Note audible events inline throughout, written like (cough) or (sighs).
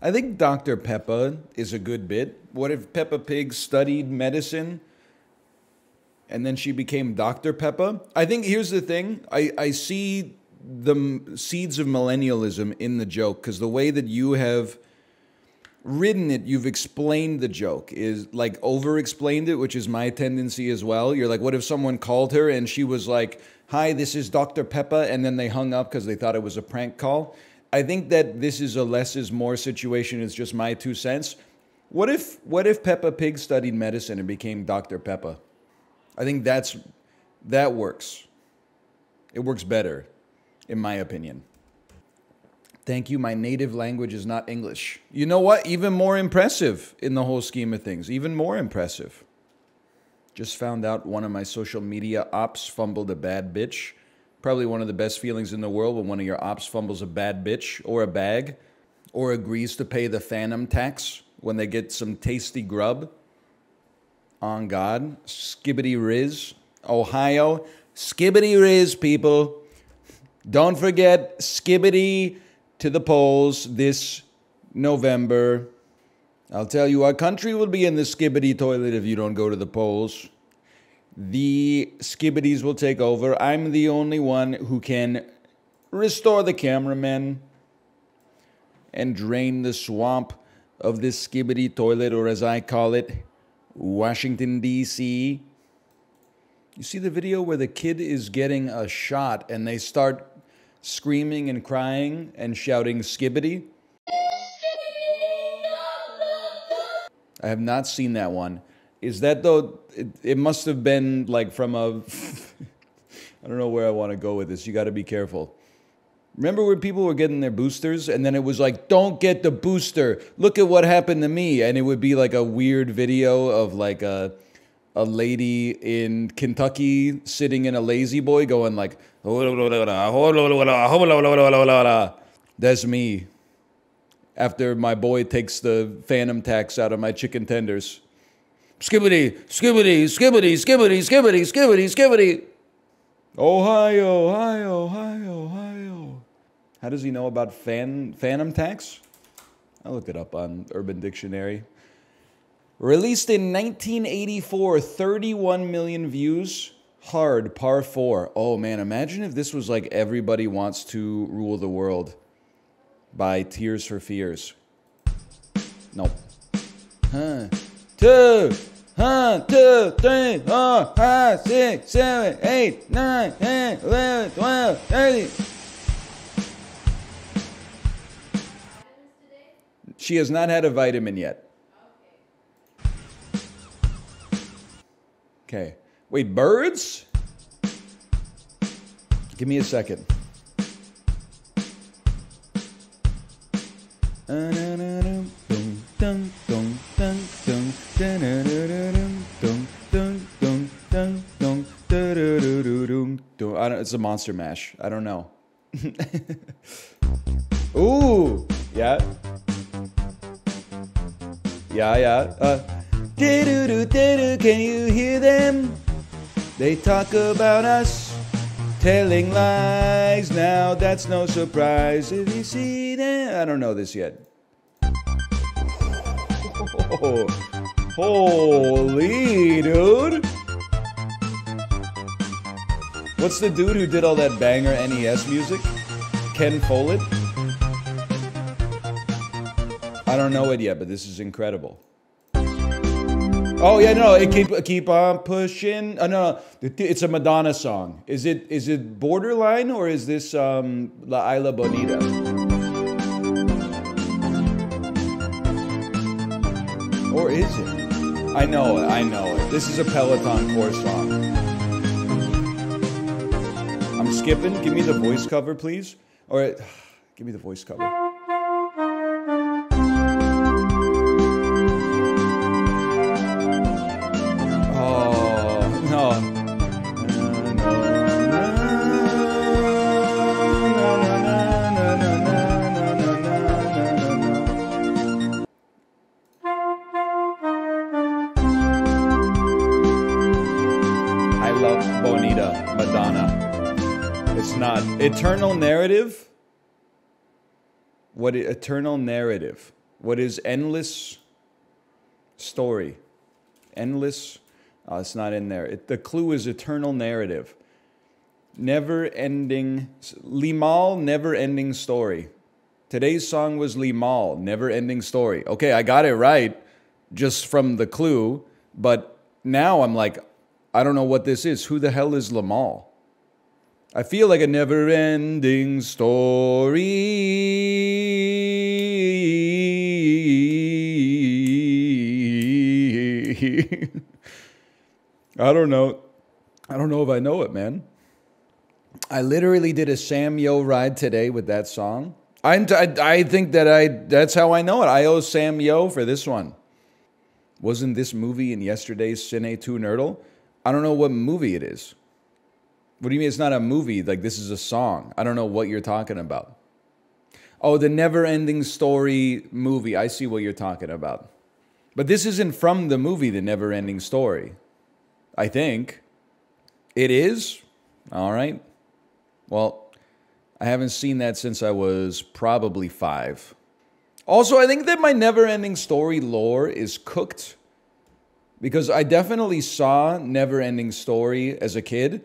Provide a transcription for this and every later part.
I think Dr. Peppa is a good bit. What if Peppa Pig studied medicine and then she became Dr. Peppa? I think here's the thing I, I see the seeds of millennialism in the joke because the way that you have written it, you've explained the joke, is like over explained it, which is my tendency as well. You're like, what if someone called her and she was like, Hi, this is Dr. Peppa, and then they hung up because they thought it was a prank call? I think that this is a less is more situation. It's just my two cents. What if what if Peppa Pig studied medicine and became Dr. Peppa? I think that's that works. It works better, in my opinion. Thank you. My native language is not English. You know what? Even more impressive in the whole scheme of things. Even more impressive. Just found out one of my social media ops fumbled a bad bitch. Probably one of the best feelings in the world when one of your ops fumbles a bad bitch or a bag or agrees to pay the phantom tax when they get some tasty grub. On God. Skibidi Riz. Ohio. Skibidi Riz, people. Don't forget Skibidi to the polls this November. I'll tell you, our country will be in the skibidi toilet if you don't go to the polls. The skibbities will take over. I'm the only one who can restore the cameramen and drain the swamp of this skibidi toilet, or as I call it, Washington, D.C. You see the video where the kid is getting a shot and they start screaming and crying and shouting skibidi? I have not seen that one. Is that though? It, it must have been like from a. (laughs) I don't know where I want to go with this. You got to be careful. Remember where people were getting their boosters and then it was like, don't get the booster. Look at what happened to me. And it would be like a weird video of like a, a lady in Kentucky sitting in a La-Z-Boy going like, that's me. After my boy takes the phantom tax out of my chicken tenders. Skibidi, skibidi, skibidi, skibidi, skibidi, skibidi, skibidi. Ohio, Ohio, Ohio, Ohio. How does he know about fan, phantom tax? I'll look it up on Urban Dictionary. Released in 1984, 31 million views. Hard, par four. Oh man, imagine if this was like Everybody Wants to Rule the World by Tears for Fears. Nope. Huh. Two. One, two, three, four, five, six, seven, eight, nine, ten, eleven, twelve, thirty. She has not had a vitamin yet. Okay. Wait, birds? Give me a second. I don't, it's a monster mash. I don't know. Ooh, yeah. Yeah, yeah. Uh, can you hear them? They talk about us telling lies. Now that's no surprise if you see them. I don't know this yet. Oh, holy dude. What's the dude who did all that banger NES music? Ken Follett? I don't know it yet, but this is incredible. Oh yeah, no, it keep keep on pushing. Oh, no, it's a Madonna song. Is it is it Borderline or is this um, La Isla Bonita? Or is it? I know it. I know it. This is a Peloton core song. I'm skipping. Give me the voice cover, please. All right. give me the voice cover. What i- eternal narrative? What is endless story? Endless. Oh, it's not in there. It, the clue is eternal narrative. Never ending. Limahl, never ending story. Today's song was Limahl, never ending story. Okay, I got it right just from the clue, but now I'm like, I don't know what this is. Who the hell is Limahl? I feel like a never ending story. (laughs) I don't know. I don't know if I know it, man. I literally did a Sam Yo ride today with that song. I, I, I think that I that's how I know it. I owe Sam Yo for this one. Wasn't this movie in yesterday's Cine 2 Nerdle? I don't know what movie it is. What do you mean it's not a movie? Like this is a song. I don't know what you're talking about. Oh, the never ending story movie. I see what you're talking about. But this isn't from the movie, The Never Ending Story. I think. It is? All right. Well, I haven't seen that since I was probably five. Also, I think that my never ending story lore is cooked because I definitely saw Never Ending Story as a kid,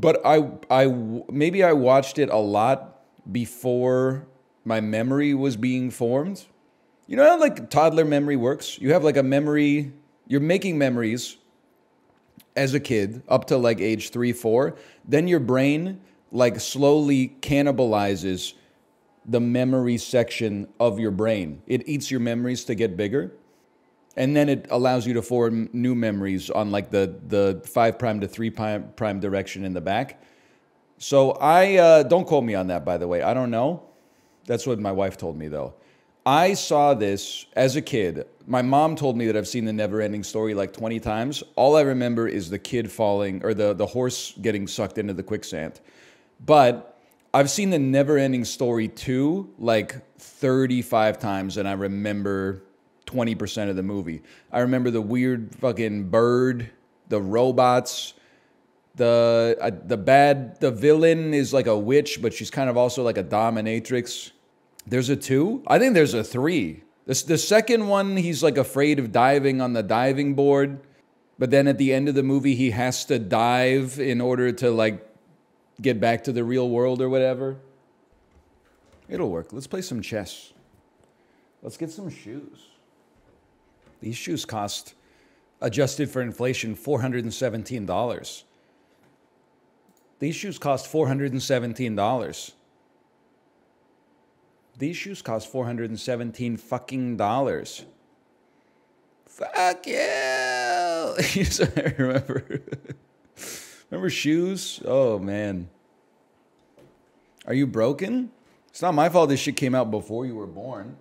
but I, I maybe I watched it a lot before my memory was being formed. You know how like toddler memory works? You have like a memory, you're making memories as a kid up to like age three, four. Then your brain like slowly cannibalizes the memory section of your brain. It eats your memories to get bigger. And then it allows you to form new memories on like the, the five prime to three prime, prime direction in the back. So I, uh, don't quote me on that, by the way. I don't know. That's what my wife told me though. I saw this as a kid. My mom told me that I've seen the never ending story like 20 times. All I remember is the kid falling or the, the horse getting sucked into the quicksand. But I've seen the never ending story too like 35 times and I remember 20% of the movie. I remember the weird fucking bird, the robots, the uh, the bad the villain is like a witch, but she's kind of also like a dominatrix. There's a two. I think there's a three. The, the second one, he's like afraid of diving on the diving board, but then at the end of the movie, he has to dive in order to like get back to the real world or whatever. It'll work. Let's play some chess. Let's get some shoes. These shoes cost, adjusted for inflation, $417. These shoes cost $417. These shoes cost 417 fucking dollars. Fuck you! (laughs) I remember. (laughs) remember shoes? Oh man. Are you broken? It's not my fault this shit came out before you were born.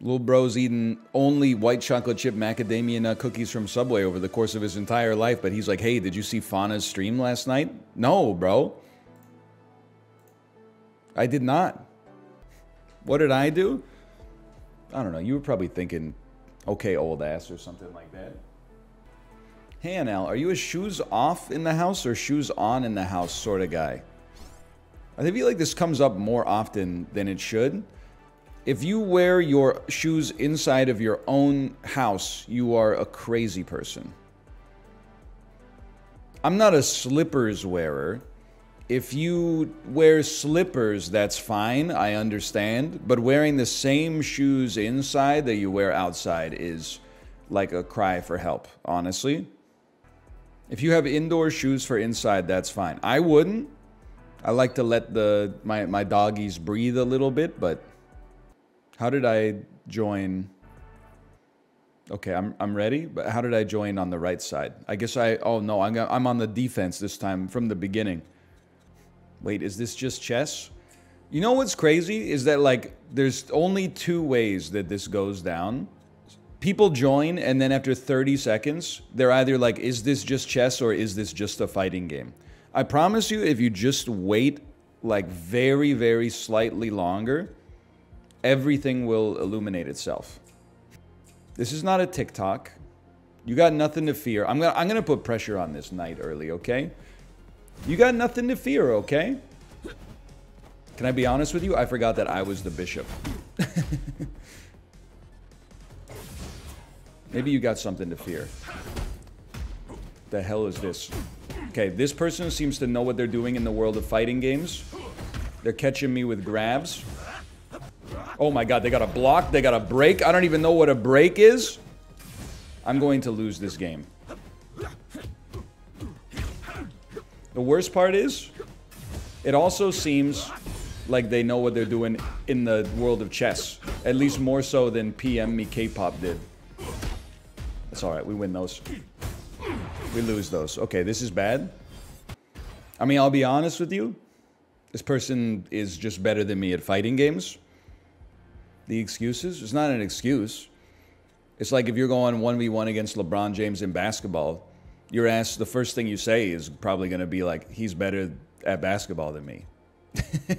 Little bro's eating only white chocolate chip macadamia nut cookies from Subway over the course of his entire life, but he's like, hey, did you see Fauna's stream last night? No, bro. I did not. What did I do? I don't know. You were probably thinking, okay, old ass, or something like that. Hey, NL, are you a shoes off in the house or shoes on in the house sort of guy? I feel like this comes up more often than it should. If you wear your shoes inside of your own house, you are a crazy person. I'm not a slippers wearer. If you wear slippers, that's fine, I understand. But wearing the same shoes inside that you wear outside is like a cry for help, honestly. If you have indoor shoes for inside, that's fine. I wouldn't. I like to let the my, my doggies breathe a little bit, but how did I join? Okay, I'm, I'm ready, but how did I join on the right side? I guess I, oh no, I'm, I'm on the defense this time from the beginning. Wait, is this just chess? You know what's crazy is that like there's only two ways that this goes down. People join and then after 30 seconds, they're either like, is this just chess or is this just a fighting game? I promise you, if you just wait like very, very slightly longer, everything will illuminate itself. This is not a TikTok. You got nothing to fear. I'm gonna I'm gonna put pressure on this knight early, okay? You got nothing to fear, okay? Can I be honest with you? I forgot that I was the bishop. (laughs) Maybe you got something to fear. The hell is this? Okay, this person seems to know what they're doing in the world of fighting games. They're catching me with grabs. Oh my god, they got a block, they got a break. I don't even know what a break is. I'm going to lose this game. The worst part is, it also seems like they know what they're doing in the world of chess. At least more so than PM me K-pop did. That's alright, we win those. We lose those. Okay, this is bad. I mean, I'll be honest with you. This person is just better than me at fighting games. The excuses? It's not an excuse. It's like if you're going 1v1 against LeBron James in basketball, your ass, the first thing you say is probably going to be like, he's better at basketball than me. (laughs)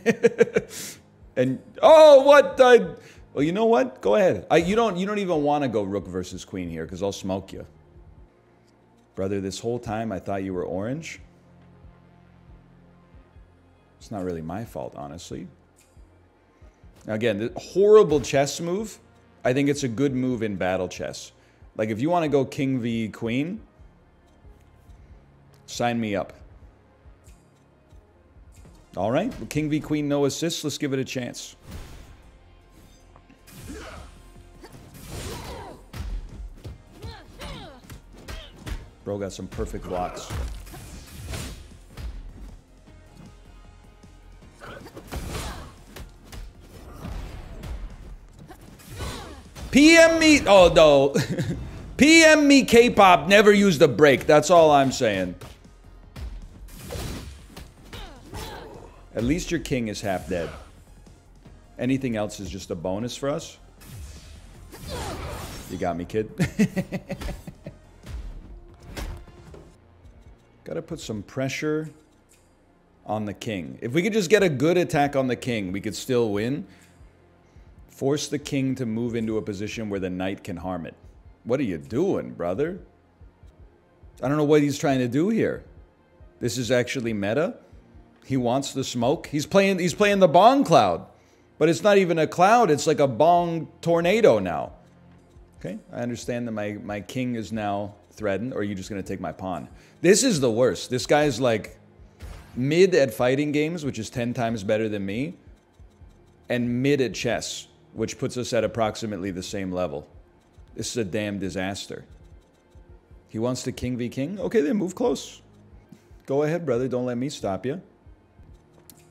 and, oh, what? I, well, you know what? Go ahead. I, you, don't, you don't even want to go rook versus queen here because I'll smoke you. Brother, this whole time I thought you were orange. It's not really my fault, honestly. Now, again, the horrible chess move. I think it's a good move in battle chess. Like, if you want to go king v queen, sign me up. All right, king v queen, no assists. Let's give it a chance. Bro got some perfect blocks. PM me. Oh, no. (laughs) PM me K pop never used a break. That's all I'm saying. At least your king is half dead. Anything else is just a bonus for us. You got me, kid. (laughs) Gotta put some pressure on the king. If we could just get a good attack on the king, we could still win. Force the king to move into a position where the knight can harm it. What are you doing, brother? I don't know what he's trying to do here. This is actually meta. He wants the smoke. He's playing he's playing the bong cloud. But it's not even a cloud, it's like a bong tornado now. Okay, I understand that my, my king is now threatened, or are you just gonna take my pawn? This is the worst. This guy's like mid at fighting games, which is 10 times better than me, and mid at chess which puts us at approximately the same level. This is a damn disaster. He wants to king v king? Okay, then move close. Go ahead, brother. Don't let me stop you.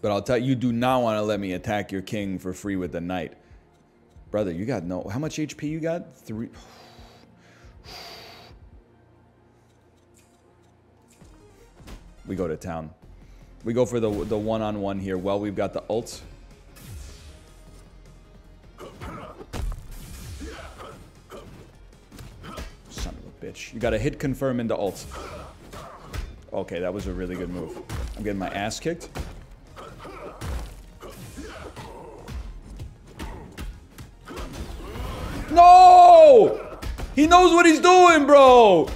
But I'll tell you, you do not want to let me attack your king for free with the knight. Brother, you got no... How much HP you got? Three... (sighs) We go to town. We go for the the one-on-one -on -one here. Well, we've got the ult. Bitch. You gotta hit confirm into ult. Okay, that was a really good move. I'm getting my ass kicked. No! He knows what he's doing, bro!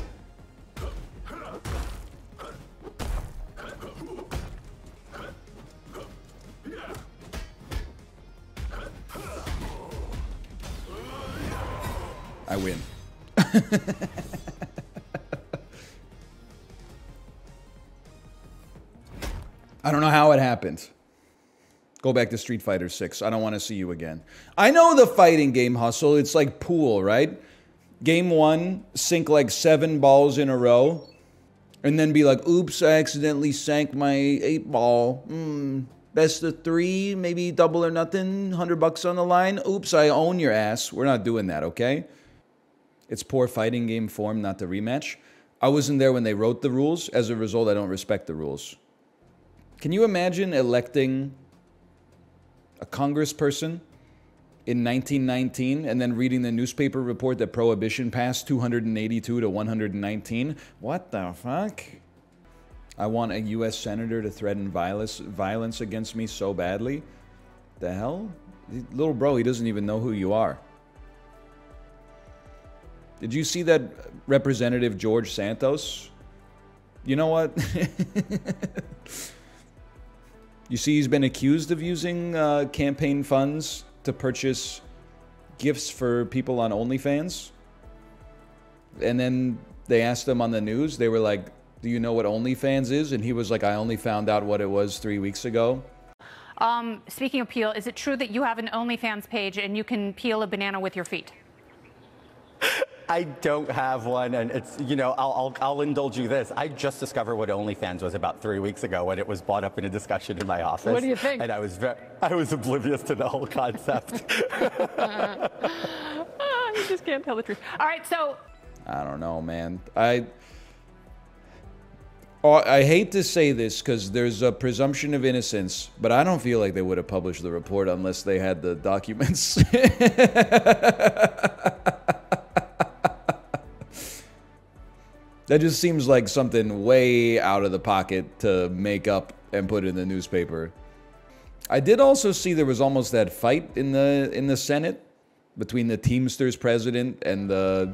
I win. (laughs) I don't know how it happened. Go back to Street Fighter 6. I don't want to see you again. I know the fighting game hustle. It's like pool, right? Game one, sink like seven balls in a row. And then be like, oops, I accidentally sank my eight ball. Hmm. Best of three, maybe double or nothing, 100 bucks on the line. Oops, I own your ass. We're not doing that, okay? It's poor fighting game form not the rematch. I wasn't there when they wrote the rules. As a result, I don't respect the rules. Can you imagine electing a congressperson in 1919 and then reading the newspaper report that prohibition passed 282 to 119? What the fuck? I want a U.S. senator to threaten violence, violence against me so badly. The hell? Little bro, he doesn't even know who you are. Did you see that Representative George Santos? You know what? (laughs) You see, he's been accused of using uh, campaign funds to purchase gifts for people on OnlyFans. And then they asked him on the news, they were like, Do you know what OnlyFans is? And he was like, I only found out what it was three weeks ago. Um, speaking of peel, is it true that you have an OnlyFans page and you can peel a banana with your feet? (laughs) I don't have one, and it's you know I'll, I'll, I'll indulge you this. I just discovered what OnlyFans was about three weeks ago when it was brought up in a discussion in my office. What do you think? And I was ve- I was oblivious to the whole concept. (laughs) (laughs) Ah, you just can't tell the truth. All right, so I don't know, man. I oh, I hate to say this because there's a presumption of innocence, but I don't feel like they would have published the report unless they had the documents. (laughs) that just seems like something way out of the pocket to make up and put in the newspaper. I did also see there was almost that fight in the in the Senate between the Teamsters president and the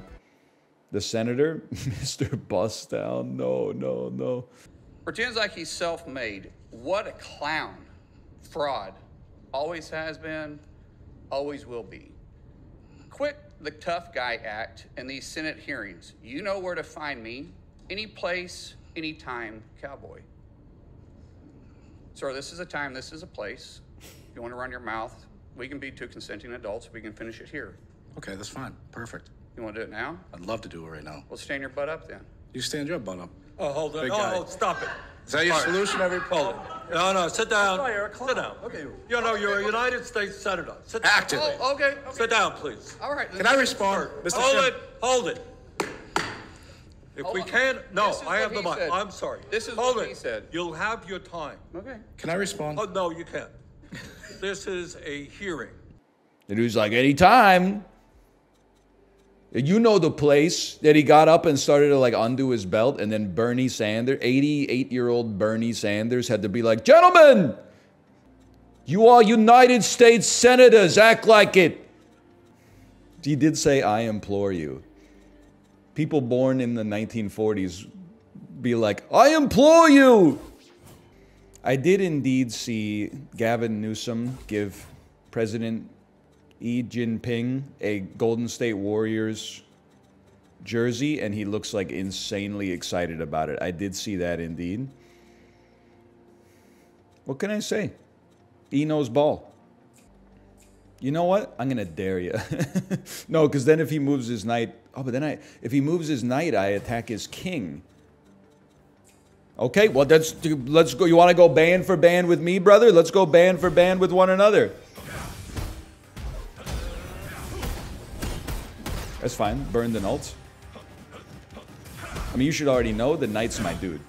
the senator, (laughs) Mr. Bustown. No, no, no. Pretends like he's self made. What a clown. Fraud. Always has been, always will be. Quit the tough guy act in these Senate hearings. You know where to find me. Any place, anytime, cowboy. Sir, this is a time, this is a place. If you want to run your mouth, we can be two consenting adults. We can finish it here. Okay, that's fine. Perfect. You want to do it now? I'd love to do it right now. Well, stand your butt up then. You stand your butt up. Oh, hold on. Big Oh, guy. oh, stop it. Is that your All right. solution, every Hold it. No, no, sit down. Oh, you're a clown. Sit down. Okay. You know, you're a United States Senator. Sit down. Active. Oh, okay. okay. Sit down, please. All right. Can I respond, Mr. Hold Chair- it. Hold it. If Hold we on. can't, no, I have the he mic. said. I'm sorry. This is Hold what it. he said. You'll have your time. Okay. Can I respond? Oh, no, you can't. This is a hearing. And he was like, anytime. You know the place that he got up and started to like undo his belt, and then Bernie Sanders, 88 year old Bernie Sanders, had to be like, Gentlemen, you are United States senators, act like it. He did say, I implore you. People born in the 1940s be like, I implore you. I did indeed see Gavin Newsom give President Xi Jinping a Golden State Warriors jersey, and he looks like insanely excited about it. I did see that indeed. What can I say? E knows ball. You know what? I'm gonna dare you. (laughs) no, because then if he moves his knight, oh, but then I, if he moves his knight, I attack his king. Okay, well, that's let's go. You want to go band for band with me, brother? Let's go band for band with one another. That's fine. Burn the ult. I mean, you should already know the knight's my dude.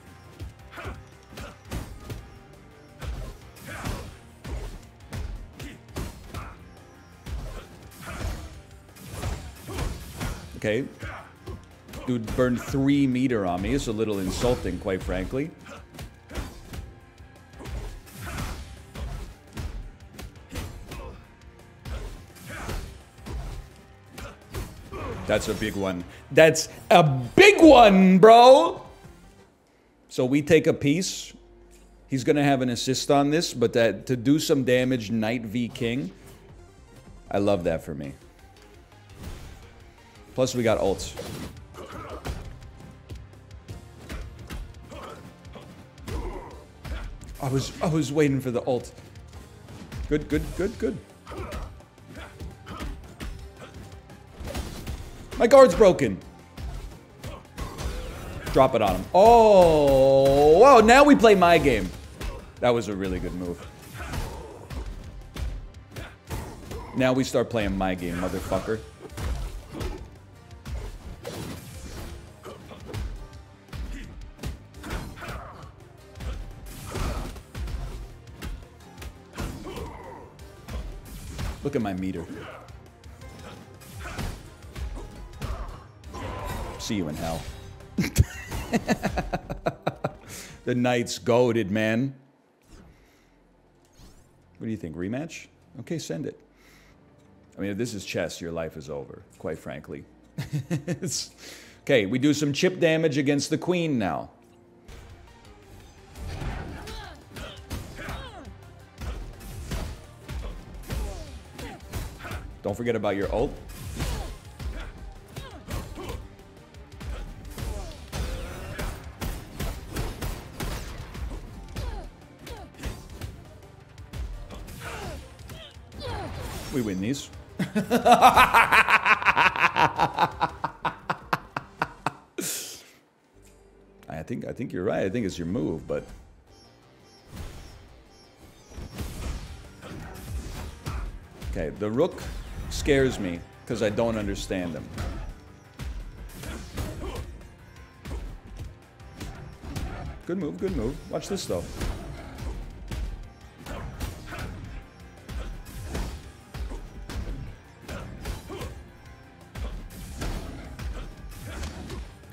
Okay. Dude burned three meter on me. It's a little insulting, quite frankly. That's a big one. That's a big one, bro. So we take a piece. He's gonna have an assist on this, but that to do some damage, Knight v King. I love that for me. Plus we got ults. I was I was waiting for the ult. Good, good, good, good. My guard's broken. Drop it on him. Oh, wow, now we play my game. That was a really good move. Now we start playing my game, motherfucker. Look at my meter. See you in hell. (laughs) the Knight's goaded, man. What do you think? Rematch? Okay, send it. I mean, if this is chess, your life is over, quite frankly. (laughs) Okay, we do some chip damage against the queen now. Don't forget about your ult. We win these. (laughs) I think I think you're right. I think it's your move, but Okay, the rook scares me because I don't understand him. Good move, good move. Watch this though.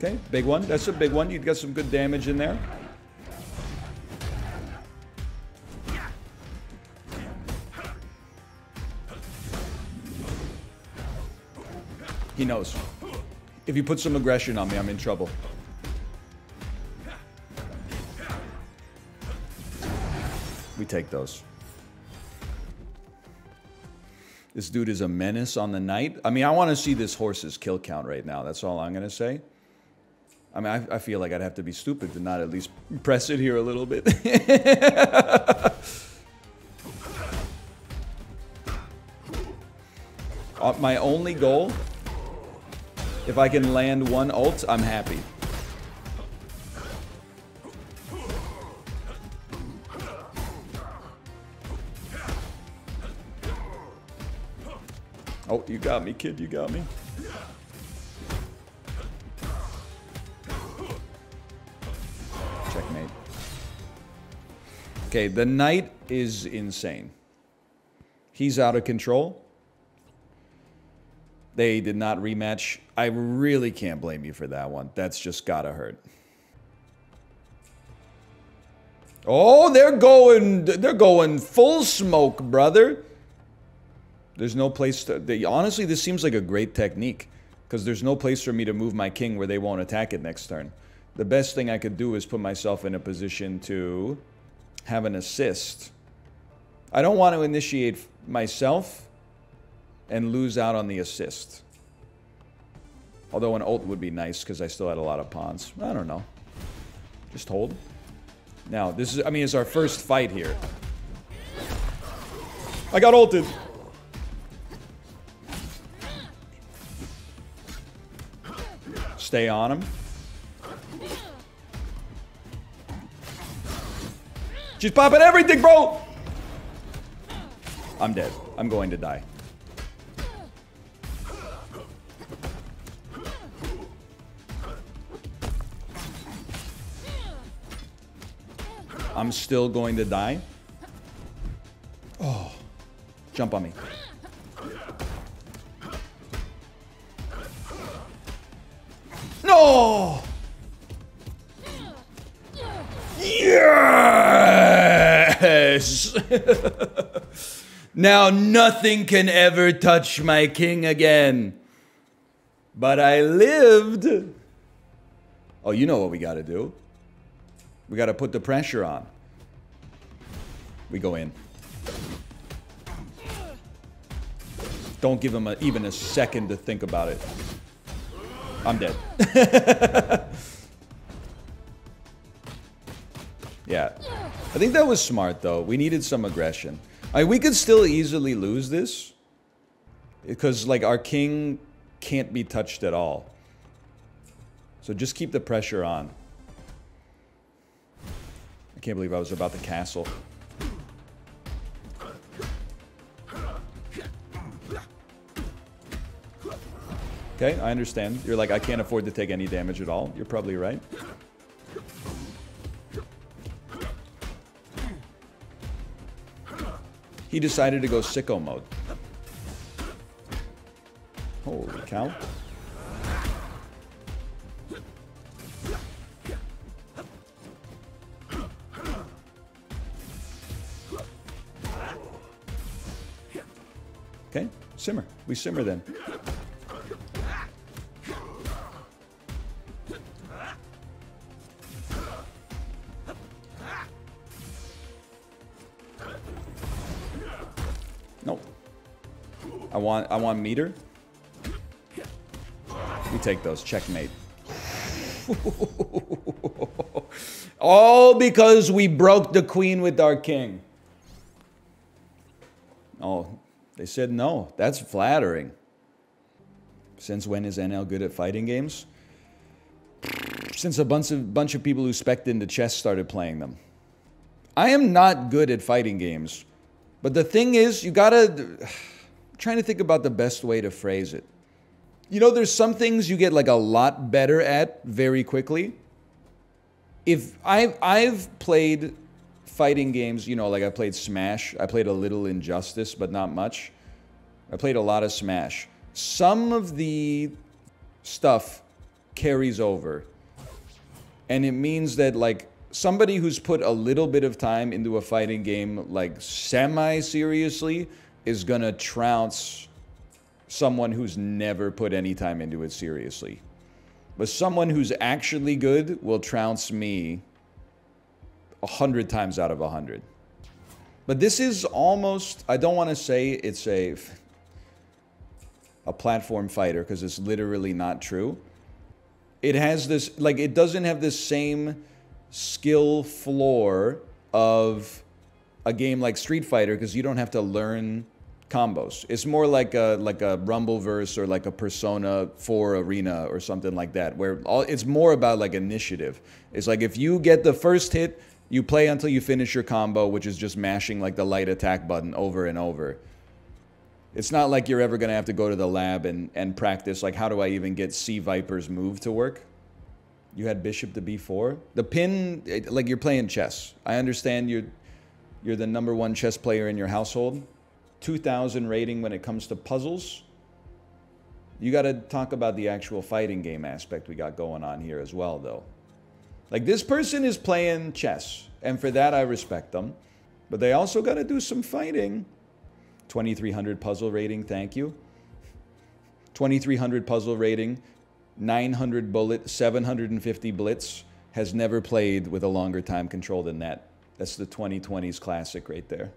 Okay, big one. That's a big one. You'd get some good damage in there. He knows. If you put some aggression on me, I'm in trouble. We take those. This dude is a menace on the knight. I mean, I want to see this horse's kill count right now. That's all I'm going to say. I mean, I, I, feel like I'd have to be stupid to not at least press it here a little bit. (laughs) uh, my only goal, if I can land one ult, I'm happy. Oh, you got me, kid. You got me. Okay, the knight is insane. He's out of control. They did not rematch. I really can't blame you for that one. That's just gotta hurt. Oh, they're going they're going full smoke, brother. There's no place to they, honestly this seems like a great technique because there's no place for me to move my king where they won't attack it next turn. The best thing I could do is put myself in a position to have an assist. I don't want to initiate myself and lose out on the assist. Although an ult would be nice because I still had a lot of pawns. I don't know. Just hold. Now, this is, I mean, it's our first fight here. I got ulted. Stay on him. She's popping everything, bro! I'm dead. I'm going to die. I'm still going to die. Oh. Jump on me. No! (laughs) Now nothing can ever touch my king again. But I lived. Oh, you know what we got to do. We got to put the pressure on. We go in. Don't give him a, even a second to think about it. I'm dead. (laughs) yeah. I think that was smart, though. We needed some aggression. I mean, we could still easily lose this. Because, like, our king can't be touched at all. So just keep the pressure on. I can't believe I was about to castle. Okay, I understand. You're like, I can't afford to take any damage at all. You're probably right. He decided to go sicko mode. Holy cow. Okay, simmer. We simmer then. Want I want meter. We take those. Checkmate. (laughs) All because we broke the queen with our king. Oh, they said no. That's flattering. Since when is NL good at fighting games? Since a bunch of bunch of people who spec'd into chess started playing them. I am not good at fighting games. But the thing is, you gotta trying to think about the best way to phrase it. You know, there's some things you get like a lot better at very quickly. If I've I've played fighting games, you know, like I played Smash, I played a little Injustice, but not much. I played a lot of Smash. Some of the stuff carries over. And it means that like somebody who's put a little bit of time into a fighting game like semi seriously is going to trounce someone who's never put any time into it seriously. But someone who's actually good will trounce me a hundred times out of a hundred. But this is almost, I don't want to say it's a, a platform fighter because it's literally not true. It has this, like, it doesn't have the same skill floor of a game like Street Fighter because you don't have to learn combos. It's more like a like a Rumbleverse or like a Persona 4 Arena or something like that, where all, it's more about like initiative. It's like if you get the first hit, you play until you finish your combo, which is just mashing like the light attack button over and over. It's not like you're ever gonna have to go to the lab and, and practice like how do I even get C Viper's move to work? You had bishop to b4. The pin, like you're playing chess. I understand you're you're the number one chess player in your household. 2,000 rating when it comes to puzzles. You got to talk about the actual fighting game aspect we got going on here as well, though. Like this person is playing chess, and for that I respect them. But they also got to do some fighting. 2300 puzzle rating, thank you. 2300 puzzle rating, 900 bullet, 750 blitz. Has never played with a longer time control than that. That's the 2020s classic right there.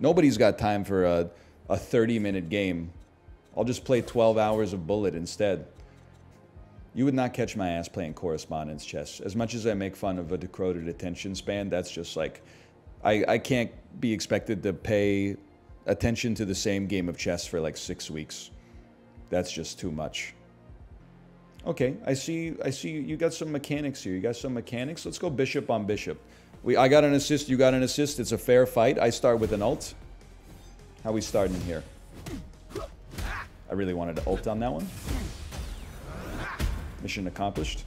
Nobody's got time for a, a 30 minute game. I'll just play 12 hours of bullet instead. You would not catch my ass playing correspondence chess. As much as I make fun of a decoded attention span, that's just like, I, I can't be expected to pay attention to the same game of chess for like six weeks. That's just too much. Okay, I see. I see. You got some mechanics here. You got some mechanics. Let's go bishop on bishop. We, I got an assist. You got an assist. It's a fair fight. I start with an ult. How we starting here? I really wanted to ult on that one. Mission accomplished.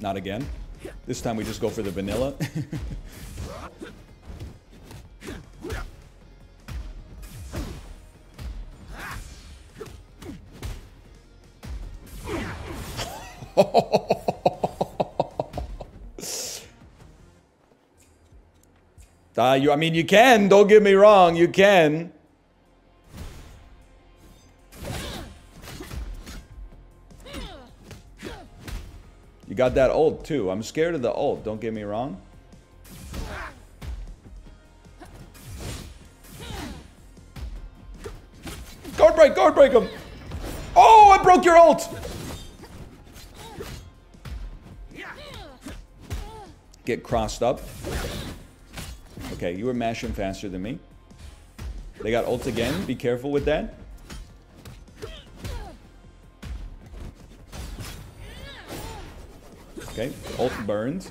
Not again. This time we just go for the vanilla. (laughs) (laughs) Uh, you, I mean, you can. Don't get me wrong. You can. You got that ult, too. I'm scared of the ult. Don't get me wrong. Guard break, guard break him. Oh, I broke your ult. Get crossed up. Okay, you were mashing faster than me. They got ult again. Be careful with that. Okay, ult burned.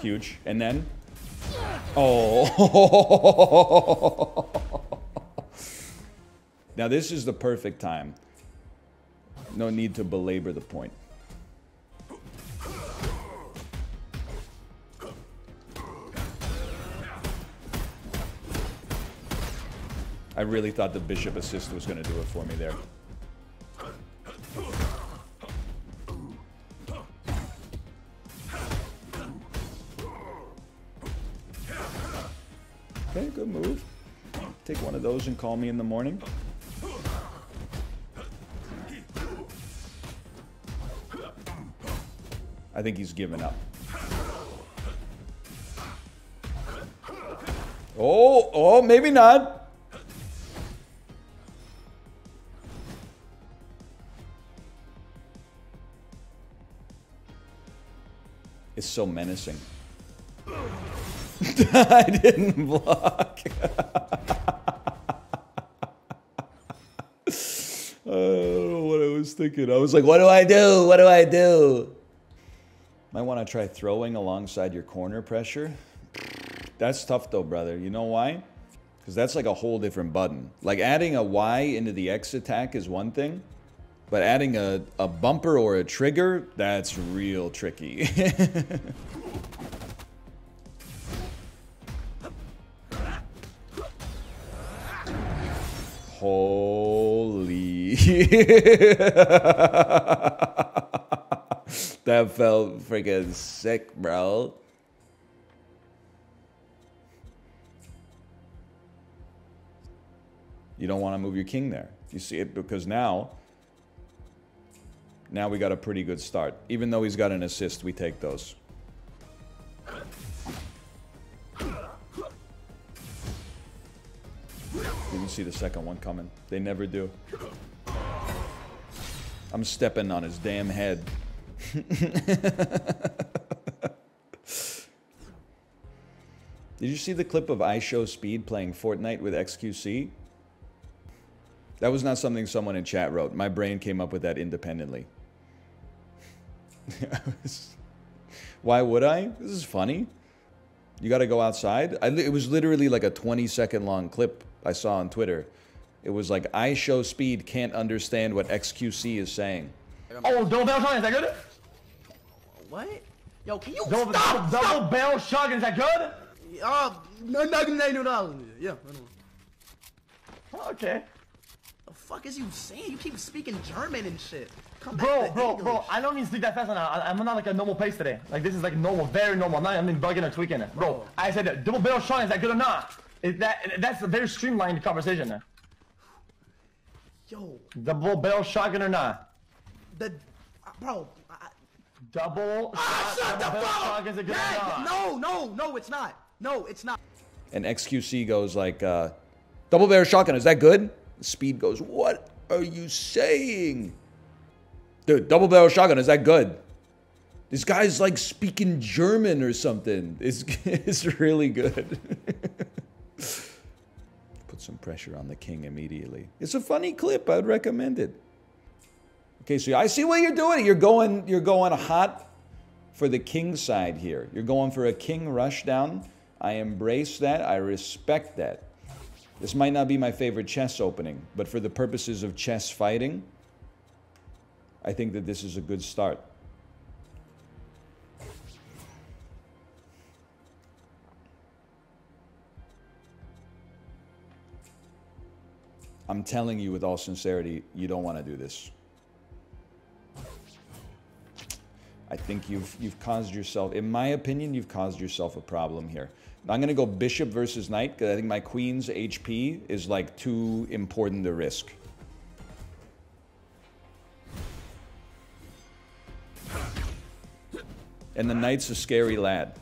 Huge. And then... Oh! (laughs) now this is the perfect time. No need to belabor the point. I really thought the bishop assist was going to do it for me there. Okay, good move. Take one of those and call me in the morning. I think he's given up. Oh, oh, maybe not. It's so menacing. (laughs) I didn't block. I don't know what I was thinking. I was like, what do I do? What do I do? Might want to try throwing alongside your corner pressure. That's tough though, brother. You know why? Because that's like a whole different button. Like adding a Y into the X attack is one thing, but adding a, a bumper or a trigger, that's real tricky. (laughs) Holy. (laughs) that felt freaking sick, bro. You don't want to move your king there. You see it because now now we got a pretty good start. Even though he's got an assist, we take those. Didn't see the second one coming. They never do. I'm stepping on his damn head. (laughs) Did you see the clip of IShowSpeed playing Fortnite with XQC? That was not something someone in chat wrote. My brain came up with that independently. (laughs) Why would I? This is funny. You got to go outside. I, it was literally like a 20 second long clip I saw on Twitter. It was like IShowSpeed can't understand what XQC is saying. Oh, double barrel shotgun, is that good? What? Yo, can you Double, stop? double, barrel shotgun, is that good? Uh, no, no, no, no, no. Yeah. I know. Okay. The fuck is you saying? You keep speaking German and shit. Come Bro, back bro, English. bro, I don't need to speak that fast now. I- I'm not like a normal pace today. Like, this is like normal, very normal. I'm not I'm bugging or tweaking it. Bro, Bro. I said that double barrel shotgun, is that good or not? Is that, that's a very streamlined conversation. Yo, Double barrel shotgun or not? the, bro. I, Double ah, shut the barrel fuck up. shotgun, is it good Yeah, no, no, no, it's not. No, it's not. And XQC goes like, uh, double barrel shotgun, is that good? Speed goes, what are you saying? Dude, double barrel shotgun, is that good? This guy's like speaking German or something. It's, (laughs) it's really good. (laughs) Put some pressure on the king immediately. It's a funny clip. I'd recommend it. Okay, so I see what you're doing. You're going, you're going hot for the king side here. You're going for a king rush down. I embrace that. I respect that. This might not be my favorite chess opening, but for the purposes of chess fighting, I think that this is a good start. I'm telling you with all sincerity, you don't want to do this. I think you've you've caused yourself, in my opinion, you've caused yourself a problem here. I'm gonna go bishop versus knight because I think my queen's HP is like too important to risk. And the knight's a scary lad.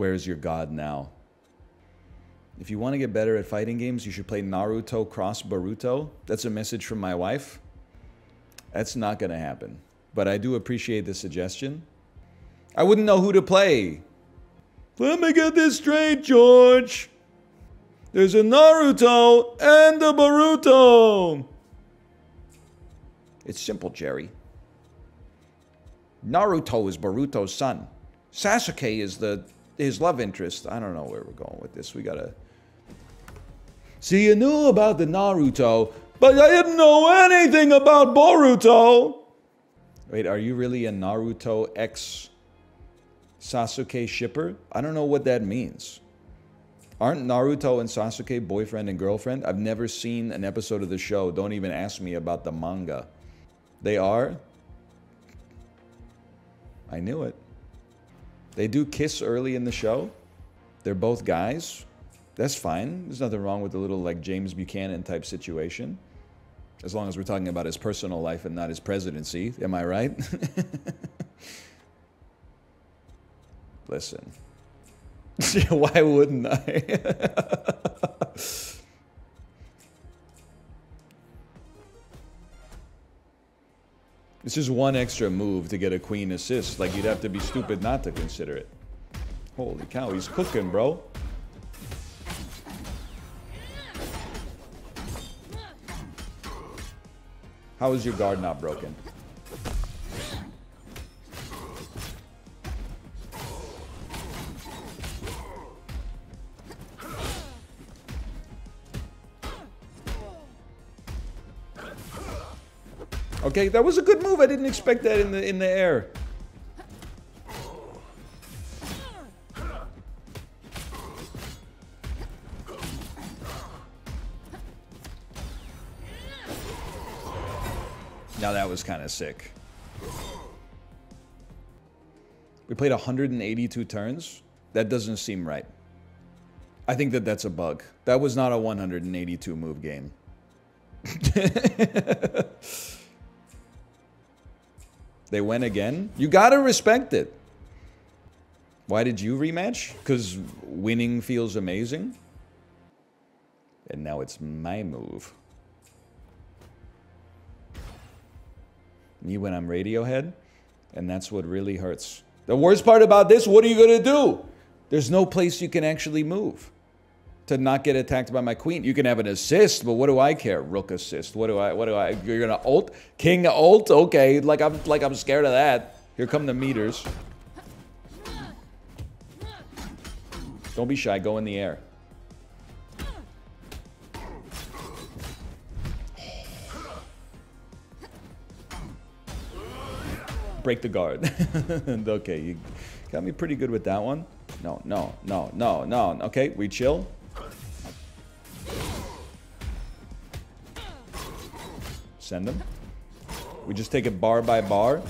Where's your god now? If you want to get better at fighting games, you should play Naruto Cross Boruto. That's a message from my wife. That's not going to happen. But I do appreciate the suggestion. I wouldn't know who to play. Let me get this straight, George. There's a Naruto and a Boruto. It's simple, Jerry. Naruto is Boruto's son. Sasuke is the his love interest. I don't know where we're going with this. We gotta. See, you knew about the Naruto But I didn't know anything about Boruto. Wait, are you really a Naruto X Sasuke shipper? I don't know what that means. Aren't Naruto and Sasuke boyfriend and girlfriend? I've never seen an episode of the show. Don't even ask me about the manga. They are? I knew it. They do kiss early in the show. They're both guys. That's fine. There's nothing wrong with a little like James Buchanan type situation. As long as we're talking about his personal life and not his presidency. Am I right? (laughs) Listen. (laughs) Why wouldn't I? (laughs) It's just one extra move to get a queen assist. Like, you'd have to be stupid not to consider it. Holy cow, he's cooking, bro. How is your guard not broken? Okay, that was a good move. I didn't expect that in the in the air. Now that was kind of sick. We played 182 turns. That doesn't seem right. I think that that's a bug. That was not a 182 move game. (laughs) They went again. You gotta respect it. Why did you rematch? Because winning feels amazing? And now it's my move. Me when I'm Radiohead? And that's what really hurts. The worst part about this, what are you gonna do? There's no place you can actually move to not get attacked by my queen. You can have an assist, but what do I care? Rook assist. What do I? What do I? You're gonna ult king ult? Okay, like I'm like I'm scared of that. Here come the meters. Don't be shy. Go in the air. Break the guard. (laughs) okay, you got me pretty good with that one. No, no, no, no, no. Okay, we chill. Send them. We just take it bar by bar.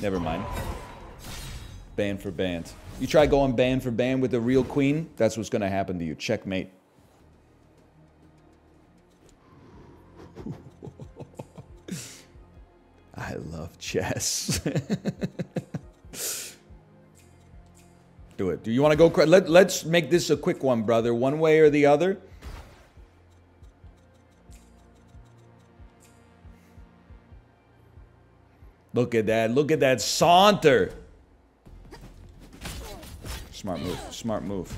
Never mind. Band for band. You try going band for band with the real queen, that's what's going to happen to you. Checkmate. Chess. (laughs) Do it. Do you want to go? Let, let's make this a quick one, brother. One way or the other. Look at that. Look at that saunter. Smart move. Smart move.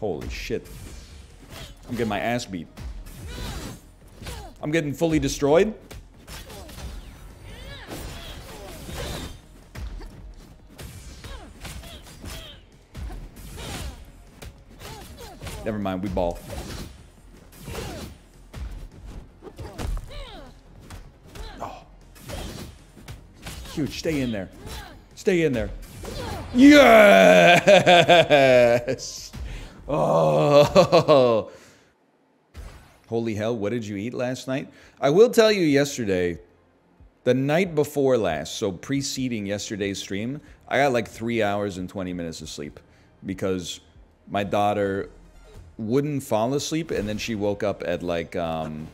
Holy shit. I'm getting my ass beat. I'm getting fully destroyed. Never mind, we ball. Oh. Huge, stay in there. Stay in there. Yes! (laughs) Oh! Holy hell, what did you eat last night? I will tell you yesterday, the night before last, so preceding yesterday's stream, I got like three hours and 20 minutes of sleep because my daughter wouldn't fall asleep and then she woke up at like, um,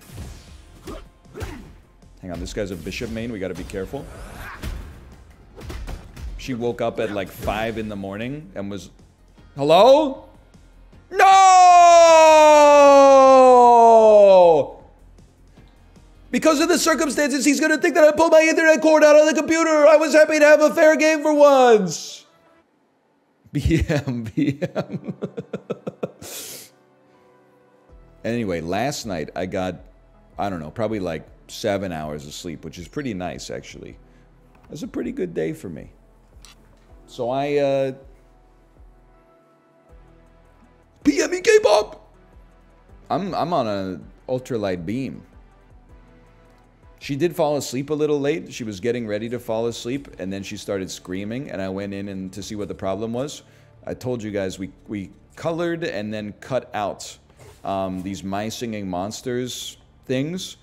hang on, this guy's a bishop main, we gotta be careful. She woke up at like 5 in the morning and was, hello? No! Because of the circumstances, he's gonna think that I pulled my internet cord out of the computer. I was happy to have a fair game for once. (laughs) BM, BM. (laughs) Anyway, last night I got, I don't know, probably like seven hours of sleep, which is pretty nice actually. Was a pretty good day for me. So I, uh, PME K-pop. I'm I'm on a ultralight beam. She did fall asleep a little late. She was getting ready to fall asleep, and then she started screaming. And I went in and to see what the problem was. I told you guys we we colored and then cut out um, these my singing monsters things.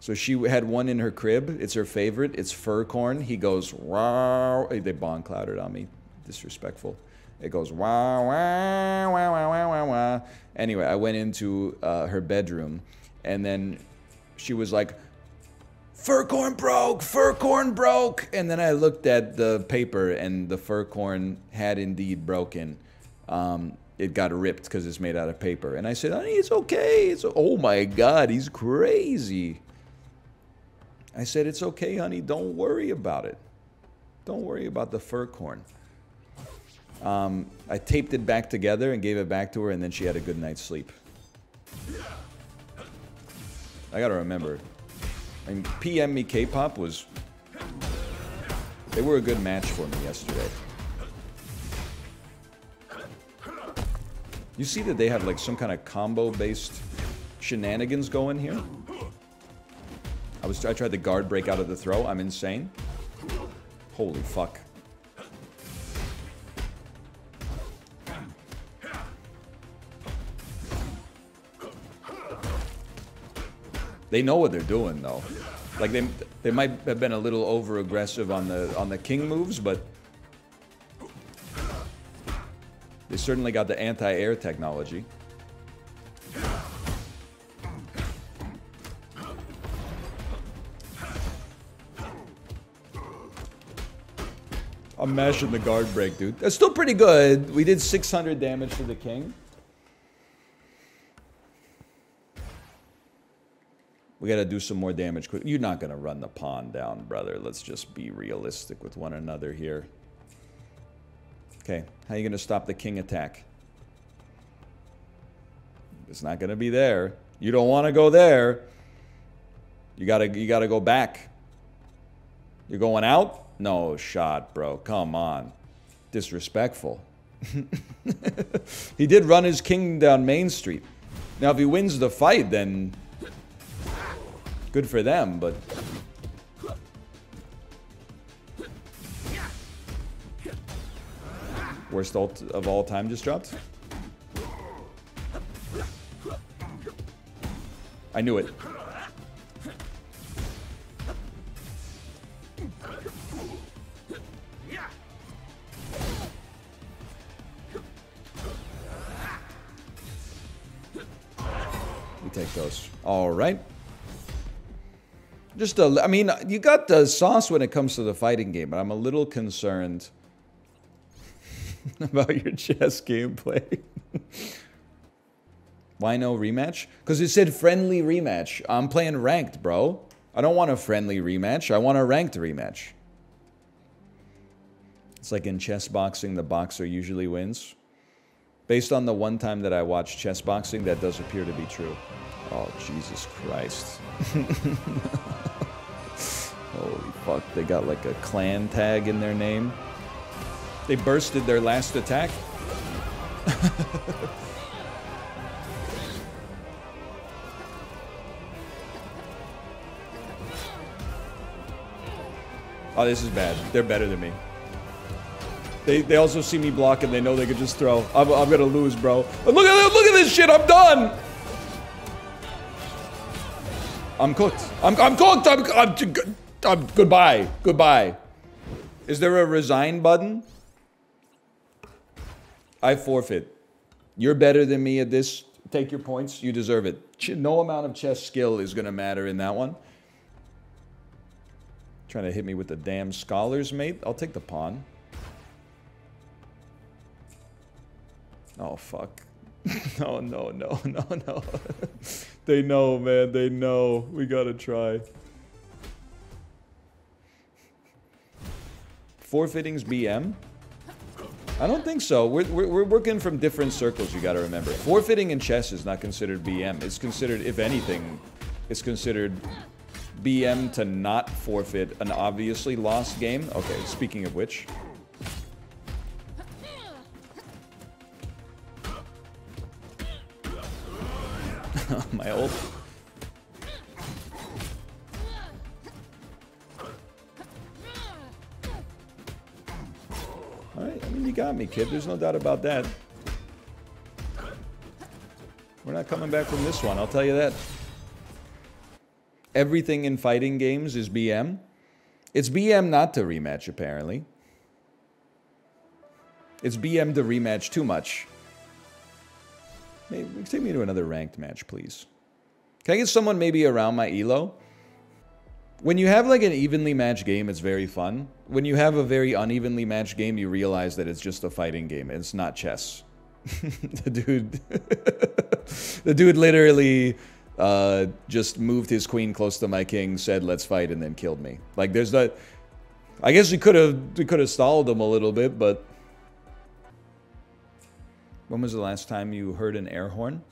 So she had one in her crib. It's her favorite. It's Furcorn. He goes wow. They bond clouded on me. Disrespectful. It goes wow wow wow wow wow wow wow. Anyway, I went into uh, her bedroom, and then she was like, "Furcorn broke. Furcorn broke." And then I looked at the paper, and the Furcorn had indeed broken. Um, it got ripped because it's made out of paper. And I said, "Honey, it's okay. It's oh my God, he's crazy." I said, "It's okay, honey. Don't worry about it. Don't worry about the Furcorn." Um, I taped it back together and gave it back to her, and then she had a good night's sleep. I gotta remember. Mean, PM me K-pop was. They were a good match for me yesterday. You see that they have like some kind of combo-based shenanigans going here? I was I tried the guard break out of the throw. I'm insane. Holy fuck. They know what they're doing though. Like they they might have been a little over aggressive on the on the king moves, but they certainly got the anti-air technology. I'm mashing the guard break, dude. That's still pretty good. We did 600 damage to the king. We got to do some more damage. quick. You're not going to run the pawn down, brother. Let's just be realistic with one another here. Okay, how are you going to stop the king attack? It's not going to be there. You don't want to go there. You got to you got to go back. You're going out? No shot, bro. Come on. Disrespectful. (laughs) he did run his king down Main Street. Now, if he wins the fight, then good for them, but... Worst ult of all time just dropped? I knew it. We take those. All right. Just a, I mean, you got the sauce when it comes to the fighting game, but I'm a little concerned (laughs) about your chess gameplay. (laughs) Why no rematch? Because it said friendly rematch. I'm playing ranked, bro. I don't want a friendly rematch. I want a ranked rematch. It's like in chess boxing, the boxer usually wins. Based on the one time that I watched chess boxing, that does appear to be true. Oh, Jesus Christ. (laughs) Holy fuck, they got like a clan tag in their name. They bursted their last attack. (laughs) oh, this is bad. They're better than me. They, they also see me block and they know they could just throw. I'm, I'm gonna lose, bro. But look at look at this shit. I'm done. I'm cooked. I'm, I'm cooked. I'm, I'm, I'm goodbye. Goodbye. Is there a resign button? I forfeit. You're better than me at this. Take your points. You deserve it. No amount of chess skill is going to matter in that one. Trying to hit me with the damn scholars, mate. I'll take the pawn. Oh, fuck. (laughs) no, no, no, no, no. (laughs) they know, man. They know. We gotta try. Forfeiting's BM? I don't think so. We're, we're, we're working from different circles, you gotta remember. Forfeiting in chess is not considered BM. It's considered, if anything, it's considered BM to not forfeit an obviously lost game. Okay, speaking of which. (laughs) My ult. You got me, kid. There's no doubt about that. We're not coming back from this one, I'll tell you that. Everything in fighting games is BM. It's BM not to rematch, apparently. It's BM to rematch too much. Maybe, take me to another ranked match, please. Can I get someone maybe around my elo? When you have like an evenly matched game, it's very fun. When you have a very unevenly matched game, you realize that it's just a fighting game. It's not chess. (laughs) the dude, (laughs) the dude literally uh, just moved his queen close to my king, said "Let's fight," and then killed me. Like there's that. I guess we could have we could have stalled him a little bit, but when was the last time you heard an air horn?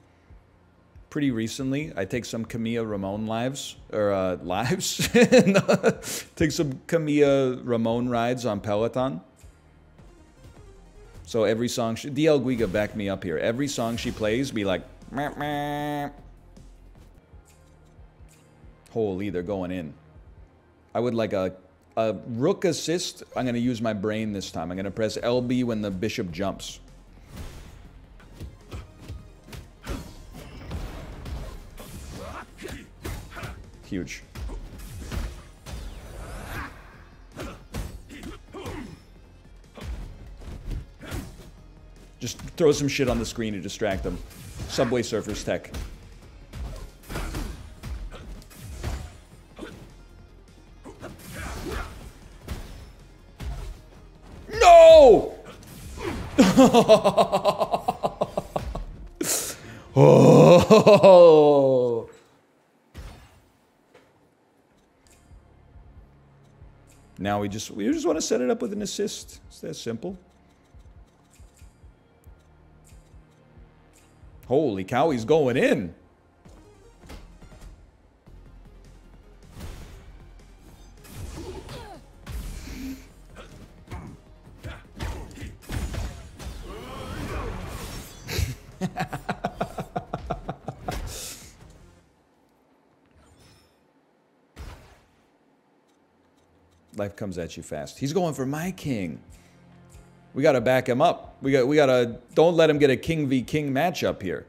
Pretty recently. I take some Camila Ramón lives or uh, (laughs) lives. take some Camila Ramón rides on Peloton. So every song, she, DL Guiga back me up here. Every song she plays, be like, meh, meh. Holy, they're going in. I would like a, a rook assist. I'm going to use my brain this time. I'm going to press LB when the bishop jumps. Huge. Just throw some shit on the screen to distract them. Subway Surfers tech. No! (laughs) oh! We just we just want to set it up with an assist. It's that simple. Holy cow, he's going in. Comes at you fast. He's going for my king. We got to back him up. We got we got to don't let him get a king v king matchup here.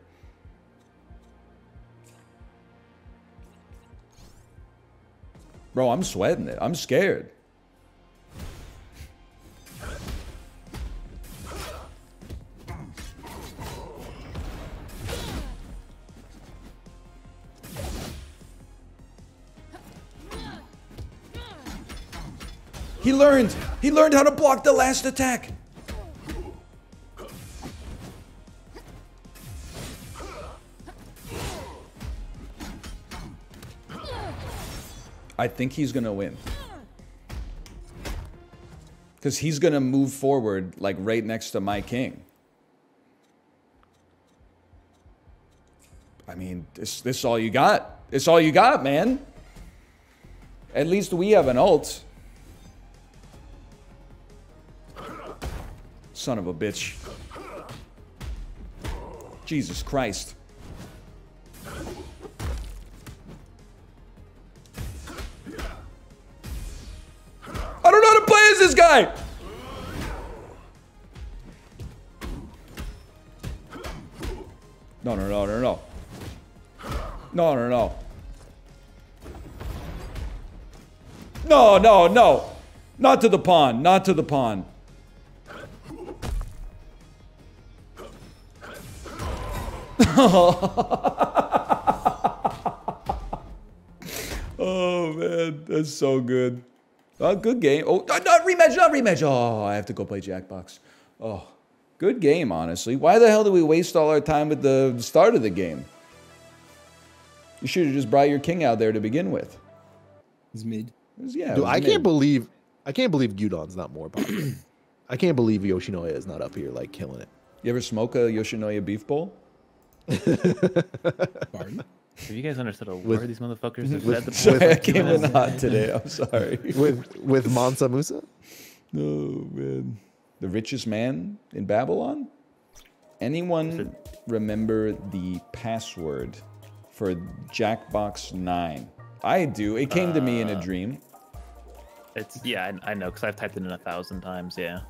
Bro, I'm sweating it. I'm scared. Learned. He learned how to block the last attack. I think he's going to win. Because he's going to move forward, like, right next to my king. I mean, this, this is all you got. It's all you got, man. At least we have an ult. Son of a bitch. Jesus Christ. I don't know how to play as this guy! No, no, no, no, no. No, no, no. No, no, no. Not to the pawn. Not to the pawn. (laughs) oh man, that's so good. Oh, good game. Oh, uh, not rematch, not rematch. Oh, I have to go play Jackbox. Oh, good game, honestly. Why the hell did we waste all our time at the start of the game? You should have just brought your king out there to begin with. He's mid. Was- yeah, it Dude, I mid. can't believe I can't believe Gyudon's not more popular. (clears throat) I can't believe Yoshinoya is not up here like killing it. You ever smoke a Yoshinoya beef bowl? Pardon? Have you guys understood a With- word these motherfuckers (laughs) have said? the Sorry, past I two came in hot today. I'm sorry. (laughs) With with Mansa Musa? No man. The richest man in Babylon? Anyone remember the password for Jackbox 9? I do. It came to me in a Uh, dream. It's yeah, I, I know because I've typed it in a thousand times. Yeah.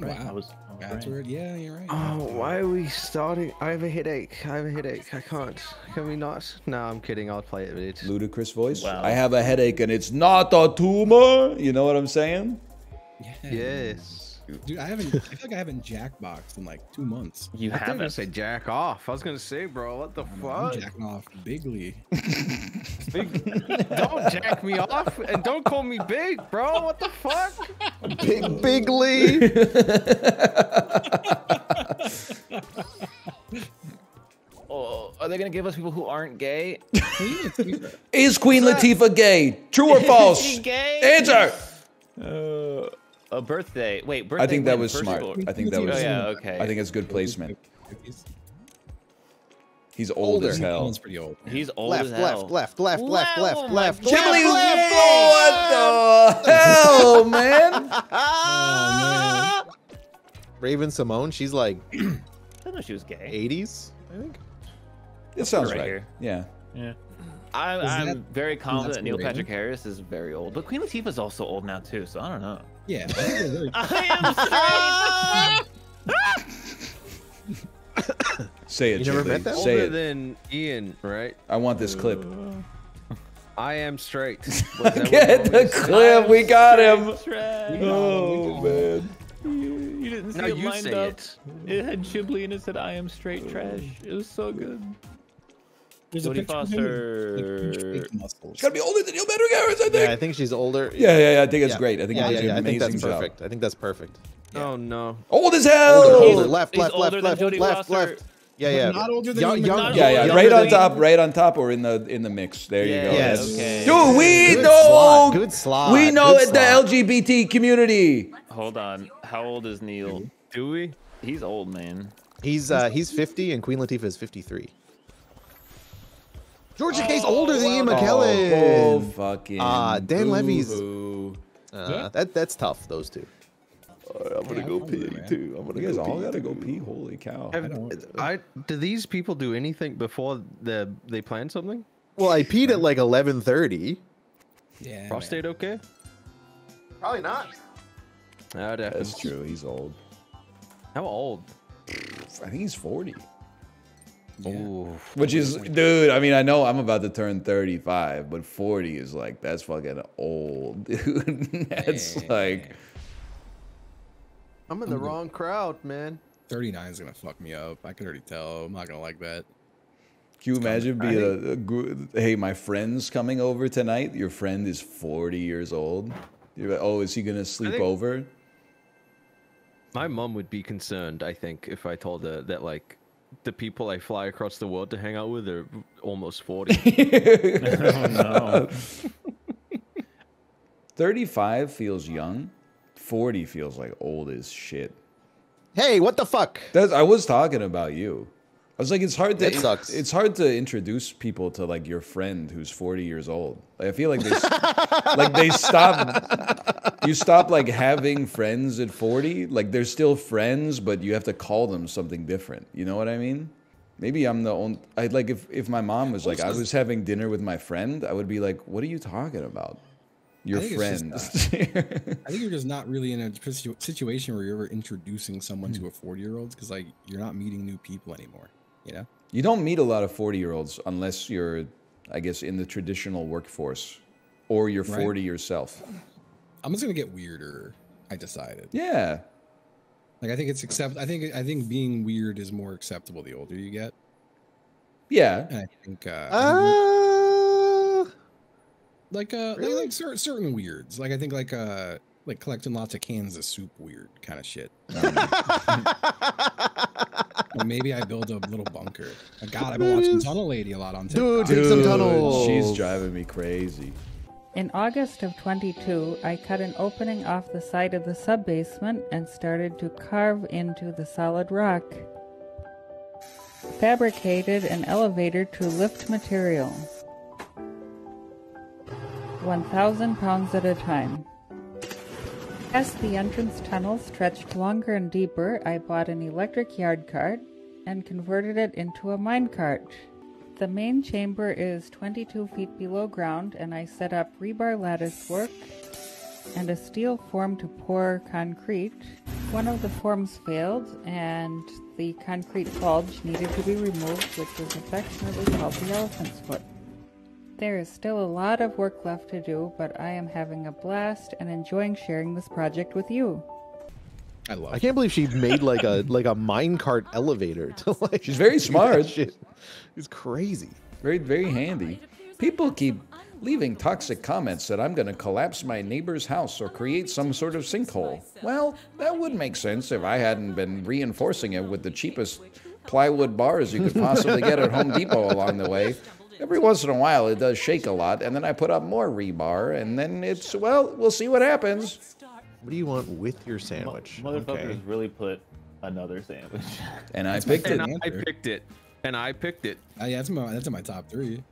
Wow. I was. I was right. Password? Yeah, you're right. Oh, why are we starting? I have a headache. I have a headache. I can't. Can we not? No, I'm kidding. I'll play it. It's Ludicrous voice. Wow. I have a headache and it's not a tumor. You know what I'm saying? yes. Dude, I haven't. I feel like I haven't jackboxed in like two months. You I thought you were gonna haven't. say jack off. I was gonna say, bro, what the I'm, I'm fuck? jacking off bigly. (laughs) don't jack me off and don't call me big, bro. What the fuck? Big Big Lee. (laughs) Oh, are they gonna give us people who aren't gay? Is Queen Latifah gay? True or (laughs) false? she gay? Answer. Uh, a birthday. Wait, birthday. I think that was smart. or- I think that oh, was. Oh yeah. Okay. I think it's good placement. He's He's old Older. as hell. Colin's pretty old. he's old left, as left, hell. left, left, left, left, Oh my left, God. Chimney, left, what the hell, (laughs) man? Oh man. Raven-Symoné, she's like (clears throat) I didn't know she was gay. 80s, I think. It sounds Right right. here. Yeah. Yeah. I'm, I'm that- very confident that's Neil Raven? Patrick Harris is very old, but Queen Latifah's also old now too. So I don't know. Man. Yeah. I think they're very- (laughs) I am straight. (laughs) Say it. You never met that? Say Older it. than Ian, right? I want this clip. I am straight. Was (laughs) that what Get you want me the to clip. We got him. Trash. Oh, oh man. You, you didn't see Now it you lined say up. it. It had chiblee and it said "I am straight trash." It was so good. There's a Jodie picture of like, Foster. fake muscles. It's gotta be older than Neil Patrick Harris, I think. Yeah, I think she's older. Yeah, yeah, yeah. I think it's Yeah. great. I think yeah, it's yeah, an yeah. I think that's job. perfect. I think that's perfect. Oh no. Old as hell. Older, He's- left, he's left, older left, left, Jodie left, Foster. left. Yeah, But yeah. not older than Young- Ian young- McKellen. Yeah, yeah. Younger Right on top, right on top, or in the in the mix. There you go. Yes. Okay. Dude, we Good know. slot, good slot, We know good at the. LGBT community. Hold on. How old is Neil? Do we? He's old, man. He's uh he's 50 and Queen Latifah is 53. George Takei's older than Ian Oh, McKellen. fucking. Ah, Dan Levy's- boo-hoo. Uh, that that's tough. Those two. I'm gonna Yeah, go pee man. too. I'm gonna You guys go all pee, gotta too. go pee. Holy cow. Have, don't- I, do these people do anything before the they plan something? Well, I peed at like 11:30. Yeah. man. Prostate okay? Probably not. That. That's true. He's old. How old? I think he's 40. Ooh. Which is, dude, I mean, I know I'm about to turn 35, but 40 is like, that's fucking old, (laughs) dude. that's like, I'm in the wrong crowd, man. 39 is gonna fuck me up. I can already tell. I'm not gonna like that. can you imagine being a, a gr- hey, my friend's coming over tonight. Your friend is 40 years old. You're like, oh, is he going to sleep think- over? My mom would be concerned, I think, if I told her that like the people I fly across the world to hang out with are almost 40. (laughs) (laughs) Oh no. 35 feels young. 40 feels like old as shit. Hey, what the fuck? That's, I was talking about you. I was like, it's hard to It sucks. It's hard to introduce people to like your friend who's forty years old. Like, I feel like they, (laughs) like they stop. You stop like having friends at forty. Like they're still friends, but you have to call them something different. You know what I mean? Maybe I'm the only. I like if if my mom was like, I was having dinner with my friend, I would be like, what are you talking about? Your think it's just, friend. (laughs) I think you're just not really in a situation where you're ever introducing someone to hmm. a 40 year old because like you're not meeting new people anymore. You know? You don't meet a lot of 40 year olds unless you're, I guess, in the traditional workforce or you're Right. 40 yourself. I'm just gonna get weirder. I decided. Yeah. Like I think it's accept. I think I think being weird is more acceptable the older you get. Yeah. And I think uh, Uh, like uh like, like certain weirds. Like I think like uh like collecting lots of cans of soup weird kind of shit. (laughs) Or maybe I build a little bunker. God, I've been watching Tunnel Lady a lot on TikTok. Dude, take some Dude, tunnels. She's driving me crazy. In August of 22, I cut an opening off the side of the sub-basement and started to carve into the solid rock. Fabricated an elevator to lift material. 1,000 pounds at a time. As the entrance tunnel stretched longer and deeper, I bought an electric yard cart and converted it into a mine cart. The main chamber is 22 feet below ground, and I set up rebar lattice work and a steel form to pour concrete. One of the forms failed, and the concrete bulge needed to be removed, which was affectionately called the elephant's foot. There is still a lot of work left to do, but I am having a blast and enjoying sharing this project with you. I love. I can't believe she made like a like a minecart elevator to (laughs) like. She's very smart. Shit. It's crazy. Very, very handy. People keep leaving toxic comments that I'm going to collapse my neighbor's house or create some sort of sinkhole. Well, that would make sense if I hadn't been reinforcing it with the cheapest plywood bars you could possibly get at Home Depot along the way. Every once in a while, it does shake a lot, and then I put up more rebar, and then it's, well, we'll see what happens. What do you want with your sandwich? Motherfuckers Okay. really put another sandwich. (laughs) And I That's my picked it. favorite I picked it, and I picked it. Uh, yeah, that's my that's in my top three.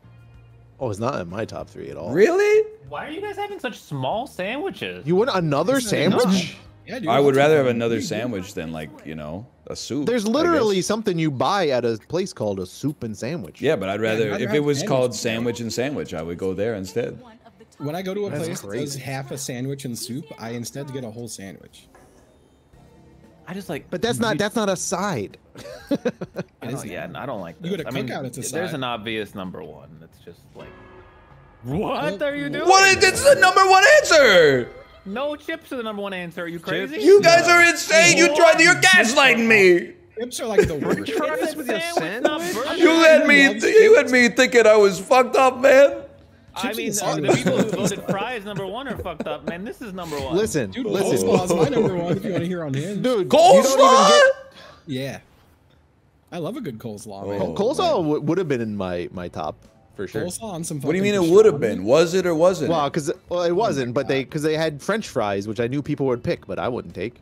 Oh, it's not in my top three at all. Really? Why are you guys having such small sandwiches? You want another It's enough. sandwich? Yeah, dude. I would rather have another sandwich than, like, you know, a soup. There's literally something you buy at a place called a soup and sandwich. Yeah, but I'd rather, I'd if rather it was sandwich called sandwich and sandwich, I would go there instead. When I go to a That's place that does half a sandwich and soup, I instead get a whole sandwich. I just like. But that's not that's not a side. (laughs) I don't, yeah, I don't like. You go to I mean, Cookout, it's a there's an obvious number one. It's just like. What are you doing? What is it's the number one answer? No chips are the number one answer. Are you crazy? You guys are insane. You tried. You're gaslighting me. Chips are like the worst. Try It's this a with your sandwich, not sandwich. burger. You had me, loves you had me thinking I was fucked up, man. I mean, the, the people who voted fries number one are fucked up, man. This is number one. Listen, Dude, listen, coleslaw's my number one if you want to hear on him. dude. Coleslaw? You don't even get, Yeah. I love a good coleslaw, man. Oh. coleslaw w- would have been in my my top for sure. On some. What do you mean it would have been? Was it or wasn't? Well, because well, it wasn't, but they because they had French fries, which I knew people would pick, but I wouldn't take.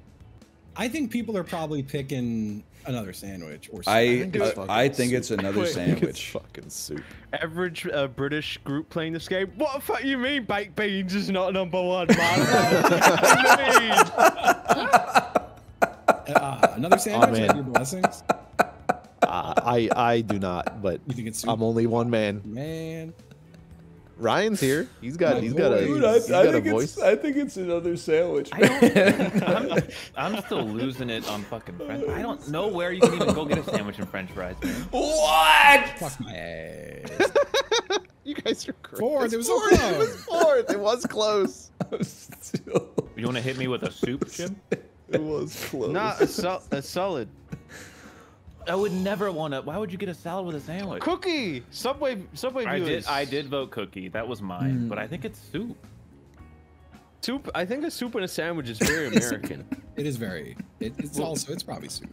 I think people are probably picking another sandwich or. I something. uh, I think it's another (laughs) Wait, sandwich. fucking soup. Average uh, British group playing this game. What the fuck you mean baked beans is not number one, (laughs) man? What do you mean? (laughs) Uh, another sandwich. man. your blessings, Uh, I I do not, but You think it's? I'm only one man. man. Ryan's here. He's got My he's got a boy. Dude, I, he's I got a think voice. it's I think it's another sandwich. I am (laughs) I'm still losing it on fucking French. I don't know where you can even go get a sandwich and French fries, man. What? Fuck my ass. (laughs) You guys are crazy. Fourth. It was so Fourth, It was close. (laughs) fourth. It was close. Still, You want to hit me with a soup, Jim? it was close. Not a, sol- a solid I would never want to. Why would you get a salad with a sandwich? cookie. Subway Subway I did. I did vote cookie. That was mine. But I think it's soup. Soup. I think a soup and a sandwich is very (laughs) American. It is very. It, it's also. It's probably soup.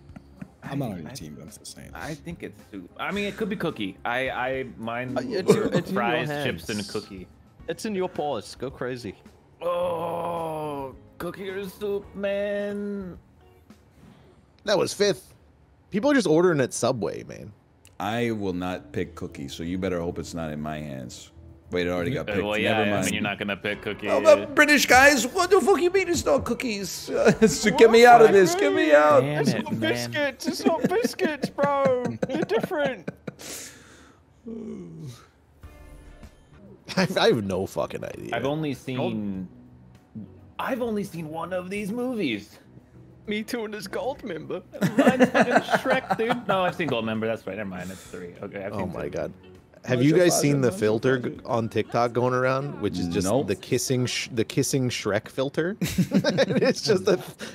I'm not on your team, but I'm still saying. I think it's soup. I mean, it could be cookie. I, I mine Uh, it's your- were it's in your fries, chips, and hands. cookie. it's in your paws. Go crazy. Oh, cookie or soup, man. That was fifth. People are just ordering at Subway, man. I will not pick cookie, so you better hope it's not in my hands. Wait, it already got Uh, picked. well, yeah, Never I mean, you're not gonna pick cookies. Oh, but British guys, what the fuck you mean it's not cookies? (laughs) so get me out of this. Get me out. Damn It's it, not man. biscuits. It's not biscuits, bro. They're different. I, (laughs) I have no fucking idea. I've only seen. I've only seen one of these movies. Me too, and this Goldmember. (laughs) Mine's fucking Shrek, dude. No, I've seen Goldmember. That's right. Never mind. That's three. Okay. I've Oh seen my two. god. Have you guys seen the filter on TikTok going around, which is just Nope. the kissing sh- the kissing Shrek filter? (laughs) it's just a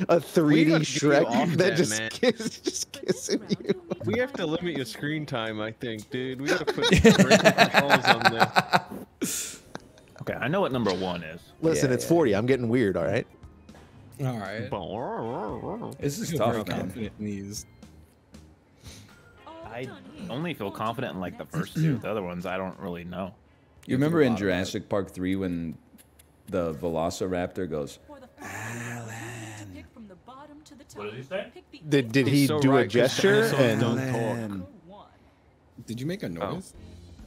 a 3D We gotta get you Shrek that that, just man. kiss, (laughs) just kissing you. We have to limit your screen time, I think, dude. We gotta put parental controls on there. Okay, I know what number one is. Listen, Yeah, it's yeah. 40. I'm getting weird, all right? All right. This is tough, very man. confident in these. I only feel confident in like the first two. (clears throat) The other ones, I don't really know. You remember in Jurassic Park 3 when the Velociraptor goes. Ah, Alan. What did he say? Did did he so do right, a 'cause gesture? And don't Alan. Did you make a oh. noise?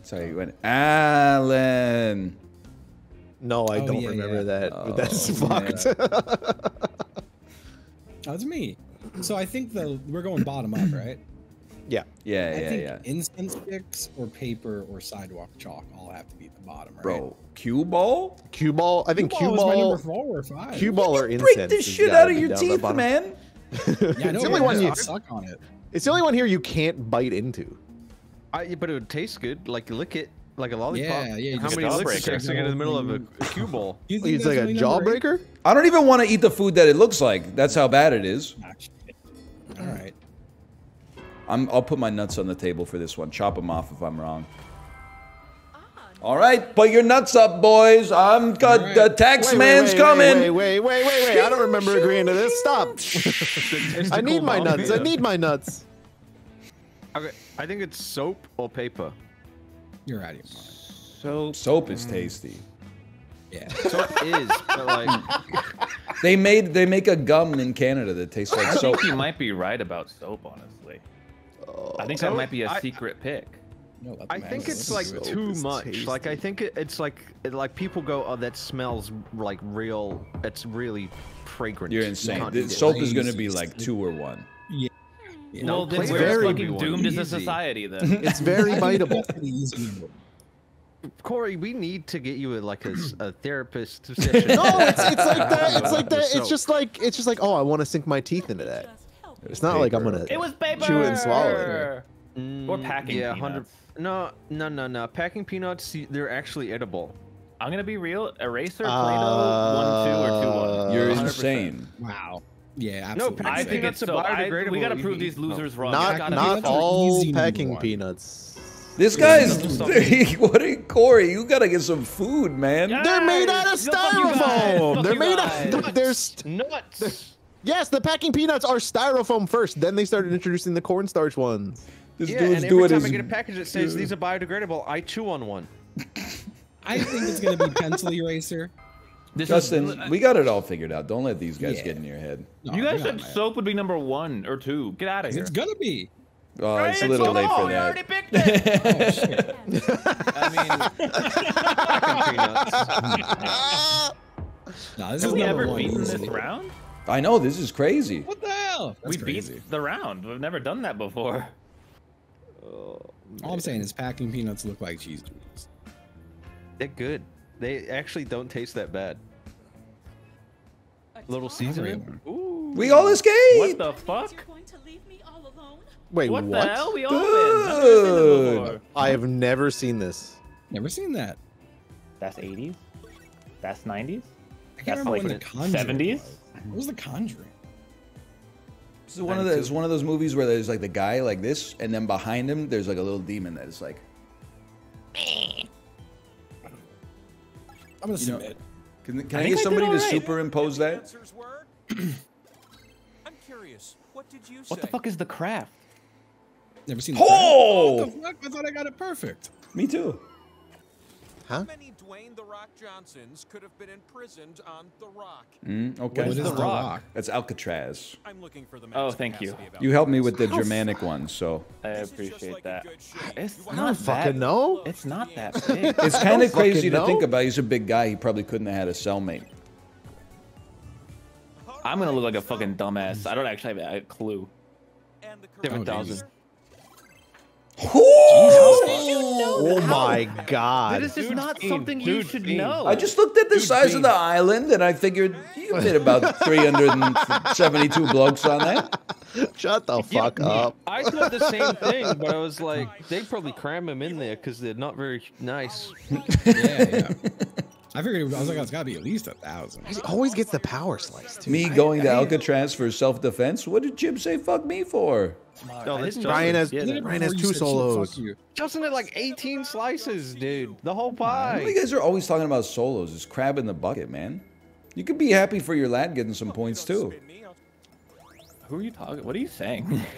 Sorry, you went Alan. No, I Oh, don't yeah, remember yeah. that. Oh, That's man. fucked. (laughs) That's me. So I think the we're going bottom up, right? yeah. Yeah, I yeah, think yeah. incense sticks or paper or sidewalk chalk all have to be at the bottom, right? Bro, cue ball? Cue ball. I think cue was my number ball. four or five. Cue ball or Break incense. this has shit out of your teeth, man. Yeah, I (laughs) know. It's the only but one you- suck on it. It's the only one here you can't bite into. I, but it would taste good. Like lick it like a lollipop. Yeah, yeah, How many licks jawbreaker. it get in the middle of a, a cue ball? (laughs) You think It's like a only number eight? jawbreaker. I don't even want to eat the food that it looks like. That's how bad it is. Shit. All right. I'm, I'll put my nuts on the table for this one. Chop them off if I'm wrong. All right, put your nuts up, boys. I'm got All right. the tax Wait, wait, man's wait, coming. Wait, wait, wait, wait, wait! I don't remember agreeing to this. Stop. (laughs) I need my nuts. I need my nuts. Okay, I think it's soap or paper. You're out of your mind. So Soap is mm. tasty. Yeah. (laughs) Soap is, but like (laughs) They made they make a gum in Canada that tastes like I soap. think you might be right about soap, honestly. Oh, I think that So, might be a I- secret pick. No, I think it's like to it. too is much. Like I think it, it's like like people go, oh, that smells like real. It's really fragrant. You're insane. can't The soap is going to be like two or one. Yeah. well, then it's we're very fucking good. doomed as a society then. (laughs) It's very biteable. Pretty. Kory, we need to get you a, like a therapist (laughs) session. No, it's, it's like that. It's like that. It's just like it's just like oh, I want to sink my teeth into that. It's not like I'm gonna it was paper. chew it and swallow it. Mm, Or packing Yeah, peanuts. No, no, no, no. Packing peanuts, they're actually edible. I'm gonna be real. Eraser, Play-Doh, one, two, or two, one. You're 100%. insane. Wow. Yeah, No, absolutely. packing I think peanuts it's are so. I, we biodegradable. gotta prove these eat- losers wrong. not Gotta not peanuts are all packing one. peanuts. This guy's (laughs) what? Are you, Kory, you gotta get some food, man. They're made out of Guys, fuck you guys, styrofoam. fuck They're you made guys. out. There's Nuts. yes, the packing peanuts are styrofoam first. Then they started introducing the cornstarch ones. This yeah, dude's and every time his. I get a package that says these are biodegradable, I chew on one. (laughs) I think it's gonna be pencil eraser. This Justin, is, uh, we got it all figured out. Don't let these guys Yeah. get in your head. No, you guys you're said not, man. soap would be number one or two. Get out of here. It's gonna be. Oh, it's a little late on, for oh, we that. already picked it. (laughs) Oh shit. (laughs) I Packing peanuts. No, this mean, have is we number ever one. beaten this round? I know this is crazy. What the hell? That's we crazy. beat the round. We've never done that before. All I'm saying is packing peanuts look like cheese doodles. They're good. They actually don't taste that bad. Little seasoning. Ooh. We all escaped! What escaped. the fuck? Wait, What, what? the hell? We all win. I've never seen this before. I have never seen this. Never seen that. That's 80s. That's 90s. I can't That's remember when the Conjuring 70s? was. What was the Conjuring? This is one of the, it's one of those movies where there's like the guy like this, and then behind him there's like a little demon that is like. I'm gonna You know, submit. Can, can I I, get somebody did to alright. superimpose that? I'm curious. What did you say? What the fuck is the craft? Never seen the Oh! What the fuck? I thought I got it perfect. Me too. How many Dwayne the Rock Johnsons could have been imprisoned on the Rock? Mm, okay. What is The Rock? That's Alcatraz. I'm looking for the Oh, thank you. You helped me with the How Germanic one, so I This is just appreciate like that. It's not fucking that. know. It's not that (laughs) big. it's kind of crazy to know. think about. He's a big guy. He probably couldn't have had a cellmate. I'm gonna look like a fucking dumbass. I don't actually have a clue. And Different correct thousand. Oh my god. This is not fiend, something you should fiend. know. I just looked at the Dude, size of the island, and I figured you could fit about 372 blokes on that. Shut the Yeah, fuck up. I thought the same thing, but I was like, they probably cram him in there because they're not very nice. Yeah, yeah. I figured it was, I was like, it's gotta be at least a thousand. He always gets the power slice too. Me going to Alcatraz for self-defense? What did Jim say? Fuck me for? No, I that's didn't Ryan has he did it. Ryan has two solos. fuck you. Justin had like 18 slices, dude. The whole pie. You guys are always talking about solos. It's crab in the bucket, man. You could be happy for your lad getting some points too. spin me. I'll- Who are you talking? What are you saying? (laughs)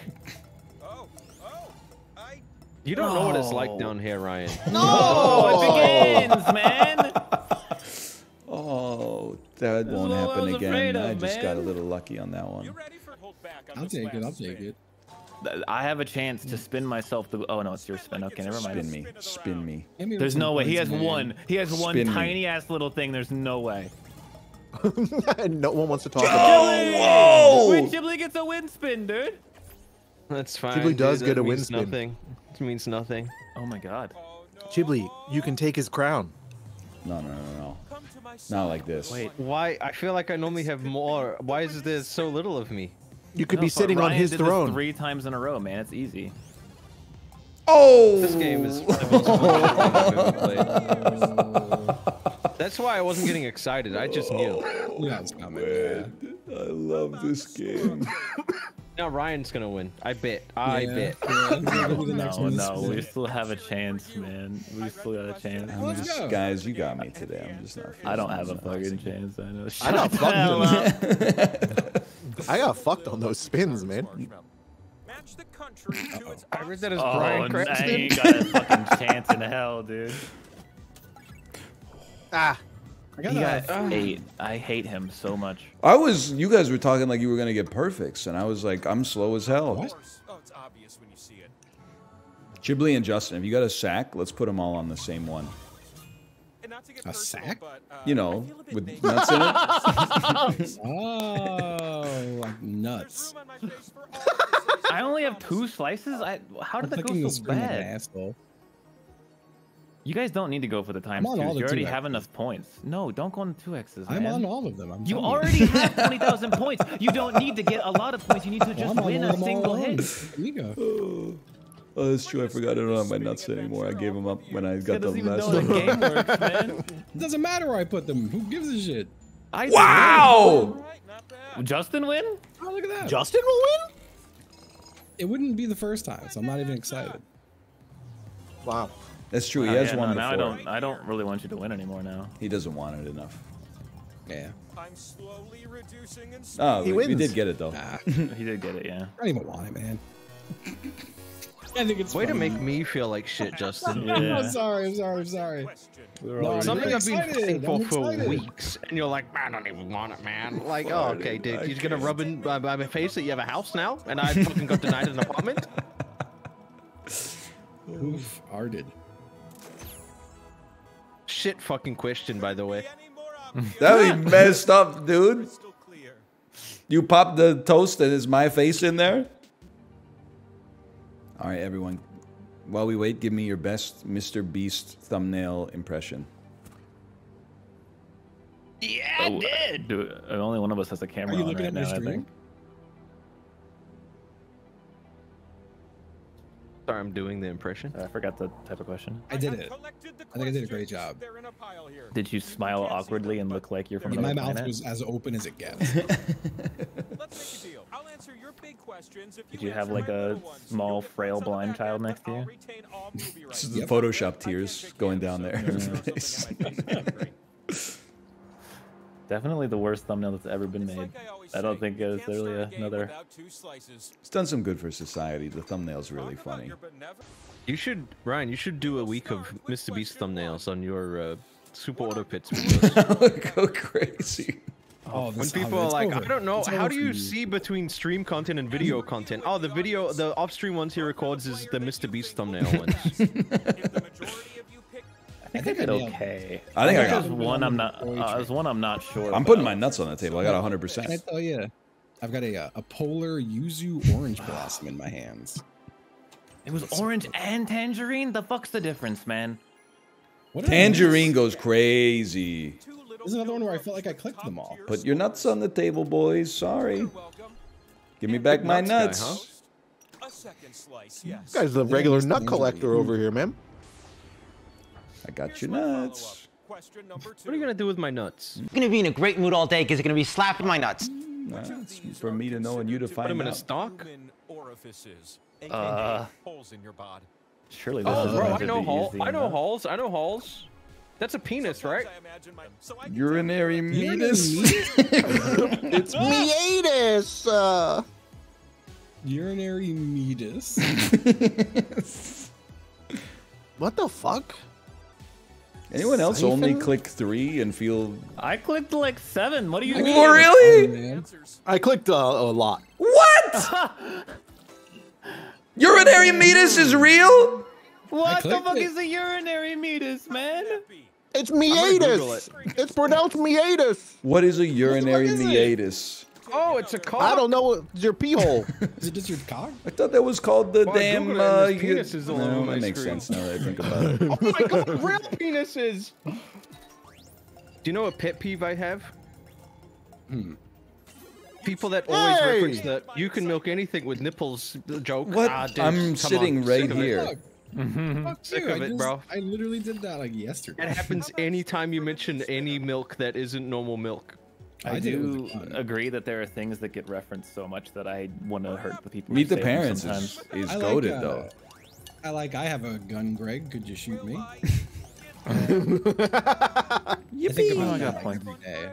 Oh, oh, I. You don't know what it's like down here, Ryan. (laughs) oh, it begins, man. (laughs) Oh, That This won't is what I happen again. of, I just got a little lucky on that one. I'll take it. I'll take it. I have a chance to spin myself. The oh no, it's your spin. Okay, never mind. Spin me, spin me. There's no way. He has one. He has one Spin me. tiny ass little thing. There's no way. (laughs) no one wants to talk about it. whoa! Wait, chiblee gets a win spin, dude. That's fine. chiblee does dude, get a win spin. Nothing. It means nothing. Oh my god. chiblee, you can take his crown. No, no, no, no. Not like this. Wait, why? I feel like I normally have more. Why is there so little of me? You could No, be but sitting on his did this throne. three times in a row, man. It's easy. Oh! This game is. the most fun game I've ever played. (laughs) That's why I wasn't getting excited. I just knew. Oh, yeah, it's coming. Yeah. I love this game. Now Ryan's gonna win. I bet. I Yeah, bet. yeah, it's gonna be the next No, no, we still have a chance, man. We still got a chance. I'm Let's just, go. guys, you got me today. I'm just not. I don't have a it. fucking chance. I know. I got fucked. hell up. (laughs) I got fucked on those spins, man. Match the country I read that as Oh, Brian I ain't got a fucking chance in hell, dude. Ah, I got He a- got eight. I hate him so much. I was. You guys were talking like you were gonna get perfects, and I was like, I'm slow as hell. What? Oh, it's obvious when you see it. chiblee and Justin, if you got a sack, let's put them all on the same one. And not to get A personal, sack? but, uh, You know, feel a bit with naked. nuts in it. (laughs) (laughs) Oh, like nuts. Room on my face for all (laughs) the slices. I only have two slices. I how I'm did that go the so screen like an bad? asshole. You guys don't need to go for the times on twos. all the You already two have enough points. No, don't go on the two X's. I'm on all of them. I'm You telling already have (laughs) 20,000 points. You don't need to get a lot of points. You need to just I'm win a of them all single hit. There you go. (sighs) Oh, that's true. I forgot I don't have my nuts anymore. I gave them up when I got the doesn't even last know the one. game works, (laughs) man. It doesn't matter where I put them. Who gives a shit? I Wow! Justin win? Oh, look at that. Justin will win. It wouldn't be the first time, so I'm not even excited. Wow. That's true. He Oh, has yeah, one no, now I before. don't. I don't really want you to win anymore now. He doesn't want it enough. Yeah. I'm slowly reducing in oh, speed. Oh, He we, we did get it though. Nah, (laughs) He did get it, yeah. I don't even want it, man. I think it's Way to make me feel like shit, (laughs) Justin. (laughs) Yeah. I'm sorry. I'm sorry. I'm sorry. We're No, Something I've been excited, fighting for for weeks, and you're like, I don't even want it, man. Like, oh, okay, dude, you're gonna rub in uh, by, by my face that you have a house now, and I fucking got denied an apartment. Oof, arted. Shit, fucking question, by the way. Any more obvious? (laughs) That'd be messed up, dude. You pop the toast and is my face in there? All right, everyone. While we wait, give me your best Mr. Beast thumbnail impression. Yeah, I oh, did. Dude, only one of us has a camera Are you on looking right at now. your Sorry, I'm doing the impression. Uh, I forgot the type of question. I did it. I think I did a great job. In a pile here. Did you smile awkwardly and look like you're from Yeah, my mouth planet? was as open as it gets. (laughs) Let's make a deal. I'll answer your big questions if Did you you have like a little ones. small, frail, points on the blind child next to you? I'll retain all movie This is the Yep. Photoshop tears going down there. (laughs) Definitely the worst thumbnail that's ever been made. like I I don't say, think you it's really start a game another. without two slices. it's done some good for society. The thumbnail's really funny. You should, Ryan. You should do a week of Mr. Beast thumbnails on your uh, Super Auto Pets (laughs) videos. Go crazy. Oh, When people are like, over. I don't know, It's how do you see between stream content and video content? Oh, the video, the off-stream ones he records is the Mr. Beast thumbnail (laughs) ones. If the majority of you pick I think I think I did okay. I think I there's got- one I'm not. Uh, there's one I'm not sure. I'm putting my nuts on the table. I got Can I 100%. tell you? I've got a uh, a polar yuzu orange blossom in my hands. It was orange and tangerine. The fuck's the difference, man? What Tangerine goes crazy. two little There's another one where I Euro felt like I clicked them all. tier Put your nuts on the table, boys. Sorry. Give me back my nuts guy, huh? A second slice, yes. This guy's the regular nut collector over here, man. I got your nuts. Question number two. What are you gonna do with my nuts? I'm gonna be in a great mood all day because you're gonna be slapping my nuts. That's for me to know and you to Put find them in a stock? Orifices, Uh, holes in your bod. Surely this Oh, is bro, I know be hall. easy I know enough. halls. I know halls. That's a penis, right? Sometimes I imagine my- so Urinary Urinary meatus. It's meatus. Uh, Urinary meatus. (laughs) what the fuck? Anyone else only click three and feel? I clicked like seven. What do you Oh, mean? really? I clicked uh, a lot. What? (laughs) Urinary meatus is real? What the fuck it. is a urinary meatus, man? It's Google meatus. It's pronounced meatus. What is a urinary is it? meatus? Oh, it's a cock. I don't know. It's your pee hole. (laughs) Is it just your cock? I thought that was called the Well, damn. It Uh, you- penis is all no, that makes screen. sense now that I think about (laughs) it. Oh my god, (laughs) real penises! Do you know a pet peeve I have? Hmm. People that always Hey! reference that you can milk anything with nipples joke. What? Ah, dude, I'm sitting on, right sick of it. here. Fuck. Fuck Sick you. of I it, just- bro. I literally did that like yesterday. It happens anytime you mention any milk that isn't normal milk. I, I did it with do agree that there are things that get referenced so much that I want to hurt the people. Meet the parents Sometimes. is, is I like, goaded uh, though. I like. I have a gun, Greg. Could you shoot me? (laughs) I think I about got that points. every day.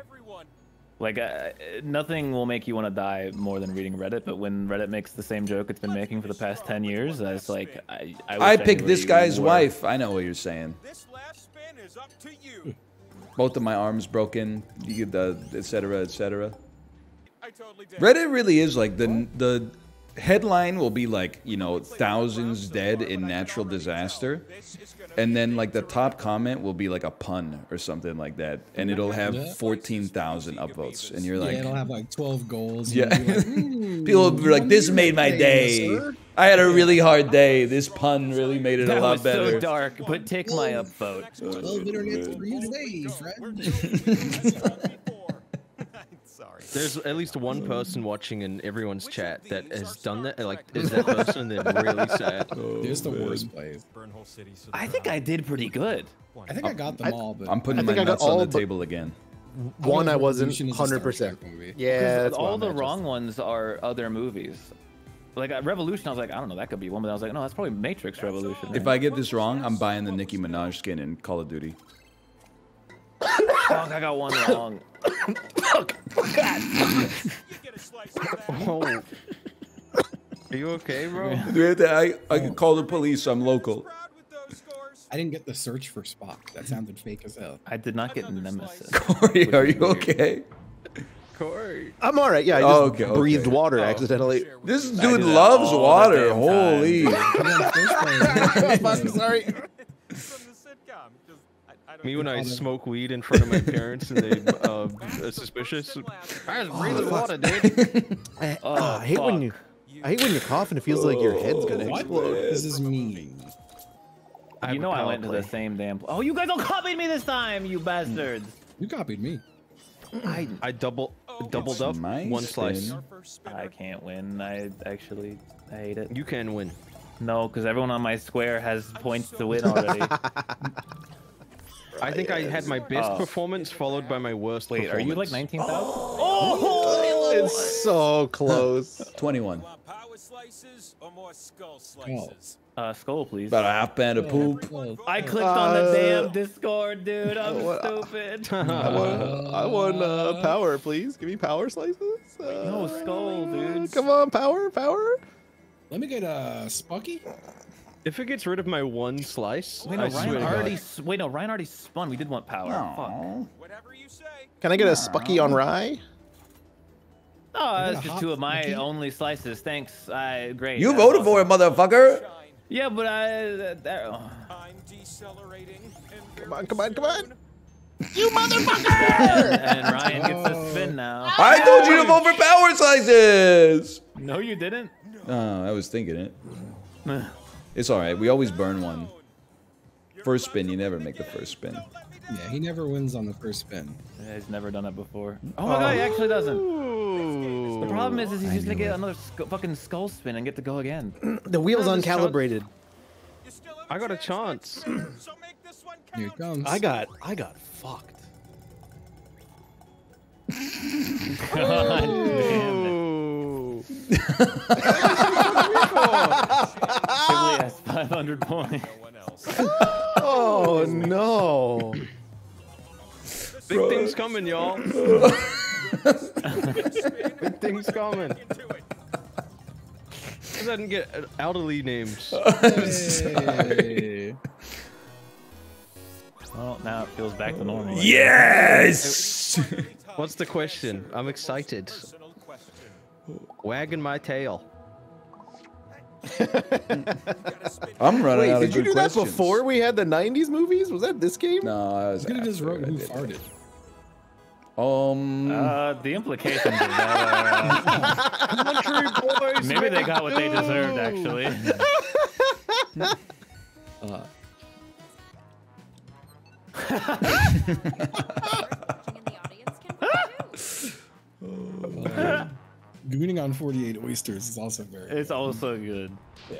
Like, uh, nothing will make you want to die more than reading Reddit. But when Reddit makes the same joke it's been making for the past ten years, uh, it's like I. I, I wish picked this guy's wife. I know what you're saying. This last spin is up to you. (laughs) Both of my arms broken. The etc. etc. Totally. Reddit really is like the the headline will be like you know thousands dead in natural disaster, and then like the top comment will be like a pun or something like that, and it'll Yeah. have fourteen thousand upvotes, and you're yeah, like, it'll have like 12 goals. Yeah. like, (laughs) "Hmm, people will be like, this made my day. sir." I had a really hard day. This pun really made it That a lot was better. so dark, but take my upvote. 12 internet for you today, friend. (laughs) (laughs) There's at least one person watching in everyone's chat that has done that. Like, is that person? They're really sad. (laughs) There's the worst plays. I think I did pretty good. I think I got them I- all, but I'm putting I my think I nuts on the table again. One I wasn't Revolution is a Star 100. percent Yeah, all the I'm wrong ones are other movies. Like uh, Revolution, I was like, I don't know, that could be one, but I was like, no, that's probably Matrix Revolution. If I get this wrong, I'm buying the Nicki Minaj skin in Call of Duty. Fuck, I got one wrong. Oh. Are you okay, bro? (laughs) I, I can call the police. I'm local. I didn't get the search for Spock. That sounded fake as hell. I did not get Nemesis. Kory, are you okay? Kory. I'm all right. Yeah, I just Oh, okay, okay. breathed water oh. accidentally. This dude loves water. damn Holy. Fuck, (laughs) (laughs) sorry. Me when I smoke weed in front of my parents and they (laughs) uh, are suspicious. I was breathing water, dude. I, (laughs) Oh, ah, I hate when you. I hate when you cough and it feels like your head's gonna What explode. does this mean? I you know I power went to the same damn. Pl- oh, you guys all copied me this time, you bastards! You copied me. I I double doubled up my one slice. spin. I can't win. I actually I hate it. You can win. No, because everyone on my square has points to win already. (laughs) I think I had my best Oh. performance followed by my worst. Wait, are you like performance. nineteen thousand? Oh! It's so close. (laughs) 21. Power slices or more skull slices? Uh, skull, please. About a half pound of poop. I clicked on the Uh, damn Discord, dude. I'm what- stupid. (laughs) I want, I want uh, power, please. Give me power slices. Uh, No skull, dude. Come on, power, power. Let me get a Spucky. If it gets rid of my one slice, Wait, no, I Ryan to already. God. Wait, no, Ryan already spun. We did want power. Fuck. Whatever you say. Can I get a Spucky on rye? Oh, got that's just two of my cookie? only slices. Thanks. I great. You That's voted for it, awesome. motherfucker. Yeah, but I. Uh, that- oh. I'm decelerating. Come on, come on, come on. (laughs) You motherfucker! (laughs) and Ryan gets a spin now. I told you to vote for power slices. No, you didn't. Oh, I was thinking it. (laughs) It's all right. We always burn one. First spin, you never make the first spin. Yeah, he never wins on the first spin. Yeah, he's never done it before. Oh my god, he actually doesn't. The problem is, is he's just gonna get another sc- fucking skull spin and get to go again. (clears throat) The wheel's uncalibrated. I got a chance. (clears throat) So make this one Here it comes. I got, I got fucked. (laughs) God damn it. (laughs) chiblee has 500 points. Oh no. Big things coming, y'all. Big things coming. I didn't get out of elderly names. (laughs) Hey. Well, now it feels back to normal. Yes. What's the question? I'm excited. Wagging my tail. (laughs) I'm running Wait, out did you do questions. that before we had the '90s movies? Was that this game? No, I was. You could have just after wrote who farted. Um. Uh, the implications of that are, Country boys. maybe they got what they deserved, actually. (laughs) Uh, (laughs) uh, gooning on 48 oysters is also very. It's also good. Yeah.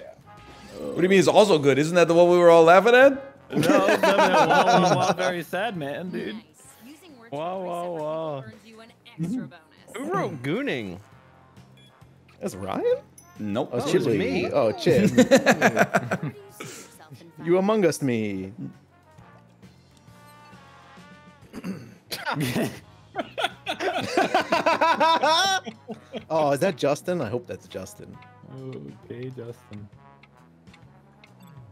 What do you mean? It's also good. Isn't that the one we were all laughing at? No, no, no, wow, wow, wow, very sad man, dude. Wow, wow, wow. Who wrote mm-hmm. gooning? That's Ryan. Nope. Oh, Oh, Chip it's me. Oh, Chip. you among us me. (laughs) (laughs) oh, is that Justin? I hope that's Justin. Okay, Justin.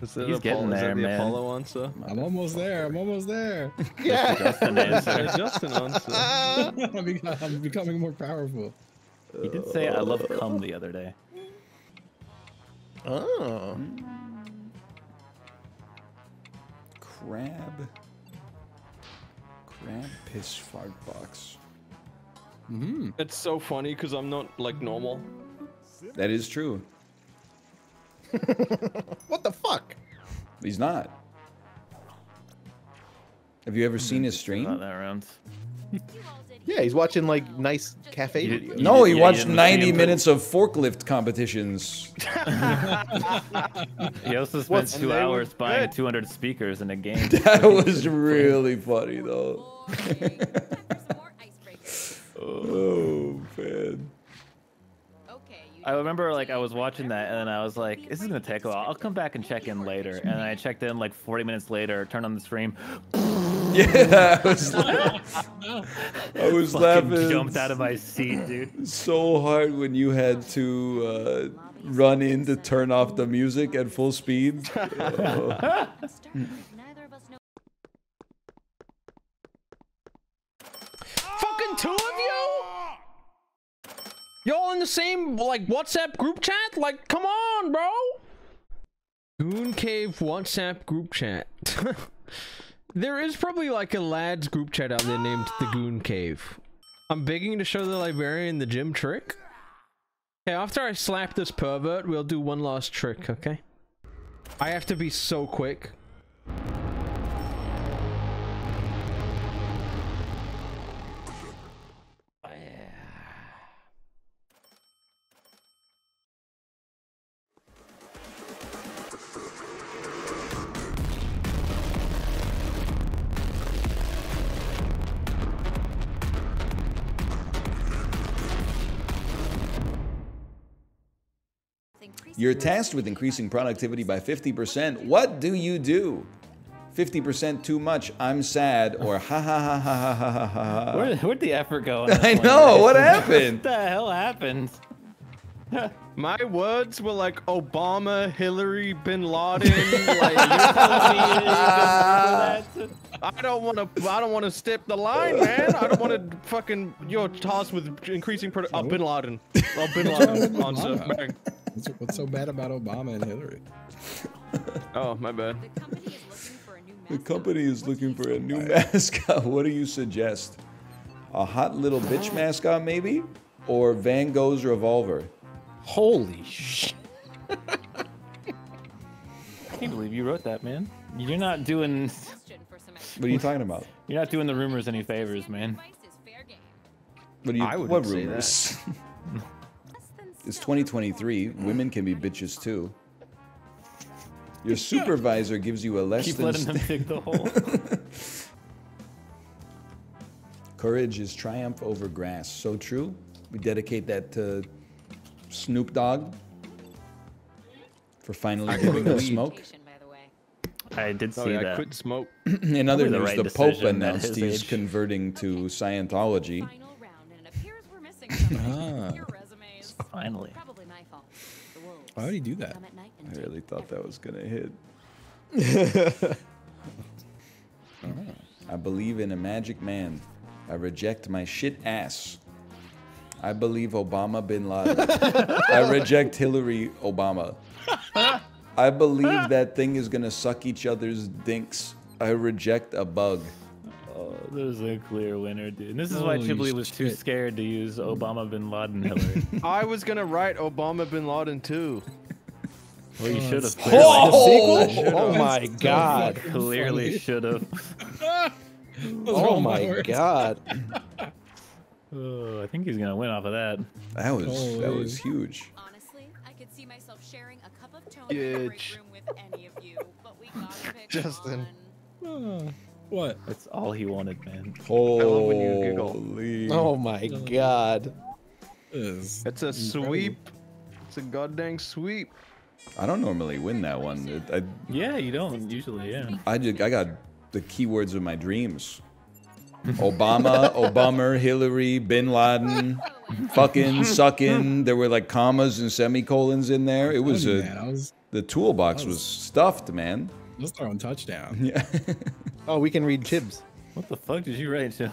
Is He's Apollo- getting is that there, the man. Apollo answer? I'm almost there. I'm almost there. (laughs) Yeah. (laughs) Justin answer. Justin answer. I'm, I'm becoming more powerful. He did say I love cum the other day. Oh. Mm. Crab. Crab piss fart box. Mm-hmm. It's so funny because I'm not like normal. That is true. (laughs) What the fuck? He's not. Have you ever seen his stream? Not stream? that round. Yeah, he's watching like nice cafe You- videos. you- No, he Yeah, watched didn't 90 minutes of forklift competitions. (laughs) He also spent What's- two And they were hours buying good. 200 speakers in a game. (laughs) That was really funny, though. Oh, man. I remember like I was watching that and then I was like, this is gonna take a while. I'll come back and check in later. And I checked in like 40 minutes later, turned on the stream, (laughs) Yeah, I was, la- I was fucking laughing jumped out of my seat, dude. so hard when you had to uh, run in to turn off the music at full speed. Oh. Fucking two of you? Y'all in the same like WhatsApp group chat? Like, come on, bro. Goon Cave WhatsApp group chat. (laughs) there is probably like a lads group chat out there named the Goon Cave. I'm begging to show the librarian the gym trick. Okay, after I slap this pervert, we'll do one last trick, okay? I have to be so quick. You're tasked with increasing productivity by 50%. What do you do? 50% too much, I'm sad, or ha ha ha ha ha ha ha. ha Where, where'd the effort go? (laughs) I know, (laughs) what happened? what the hell happened? (laughs) My words were like Obama, Hillary, Bin Laden. like, I don't want to. I don't want to step the line, man. I don't want to fucking. You're tossed with increasing. Produ- oh, Bin Laden. Oh, Bin Laden. Answer. Bang. What's, what's so bad about Obama and Hillary? (laughs) Oh, my bad. The company is looking for a new mascot. (laughs) What do you suggest? A hot little bitch mascot, maybe? Or Van Gogh's revolver? Holy shit. (laughs) I can't believe you wrote that, man. You're not doing. What are you talking about? You're not doing the rumors any favors, man. What do you? I wouldn't what say rumors? It's 2023. Women can be bitches too. Your supervisor gives you a less Keep than. letting them sta- dig the hole. (laughs) Courage is triumph over grass. So true. We dedicate that to Snoop Dogg for finally giving up weed. smoke. I did see Oh, yeah, I quit smoke. (clears throat) In other Probably the news, right the Pope decision at announced his he's age. converting to (laughs) Scientology. Ah, (laughs) Finally. why would he do that? I really thought that was gonna hit. (laughs) I believe in a magic man. I reject my shit ass. I believe Obama bin Laden. I (laughs) reject Hillary Obama. I believe that thing is gonna suck each other's dinks. I reject a bug. Oh, there's a clear winner, dude. And this is why Holy chiblee was too shit. scared to use Obama bin Laden Hillary. (laughs) I was gonna write Obama bin Laden too. well, you Oh, should have. Oh, should've. oh my That's so god. Clearly should have. (laughs) Oh my god. (laughs) Oh, I think he's gonna win off of that. That was that was huge. Honestly, I could see myself sharing a cup of tone Huge. in the break room with any of you, but we gotta pick Justin. one. Oh, what? That's all he wanted, man. love when you giggle. Holy. Oh my god. Is It's a sweep. It's a goddamn sweep. I don't normally win that one. It- I, Yeah, you don't usually. Yeah. I just I got the keywords of my dreams. Obama, (laughs) Obama, Hillary, Bin Laden, fucking, (laughs) sucking. There were like commas and semicolons in there. It was a man. I was, the toolbox was was- stuffed, man. I was throwing touchdown. Yeah. (laughs) Oh, we can read Chibs. What the fuck did you write? Joe?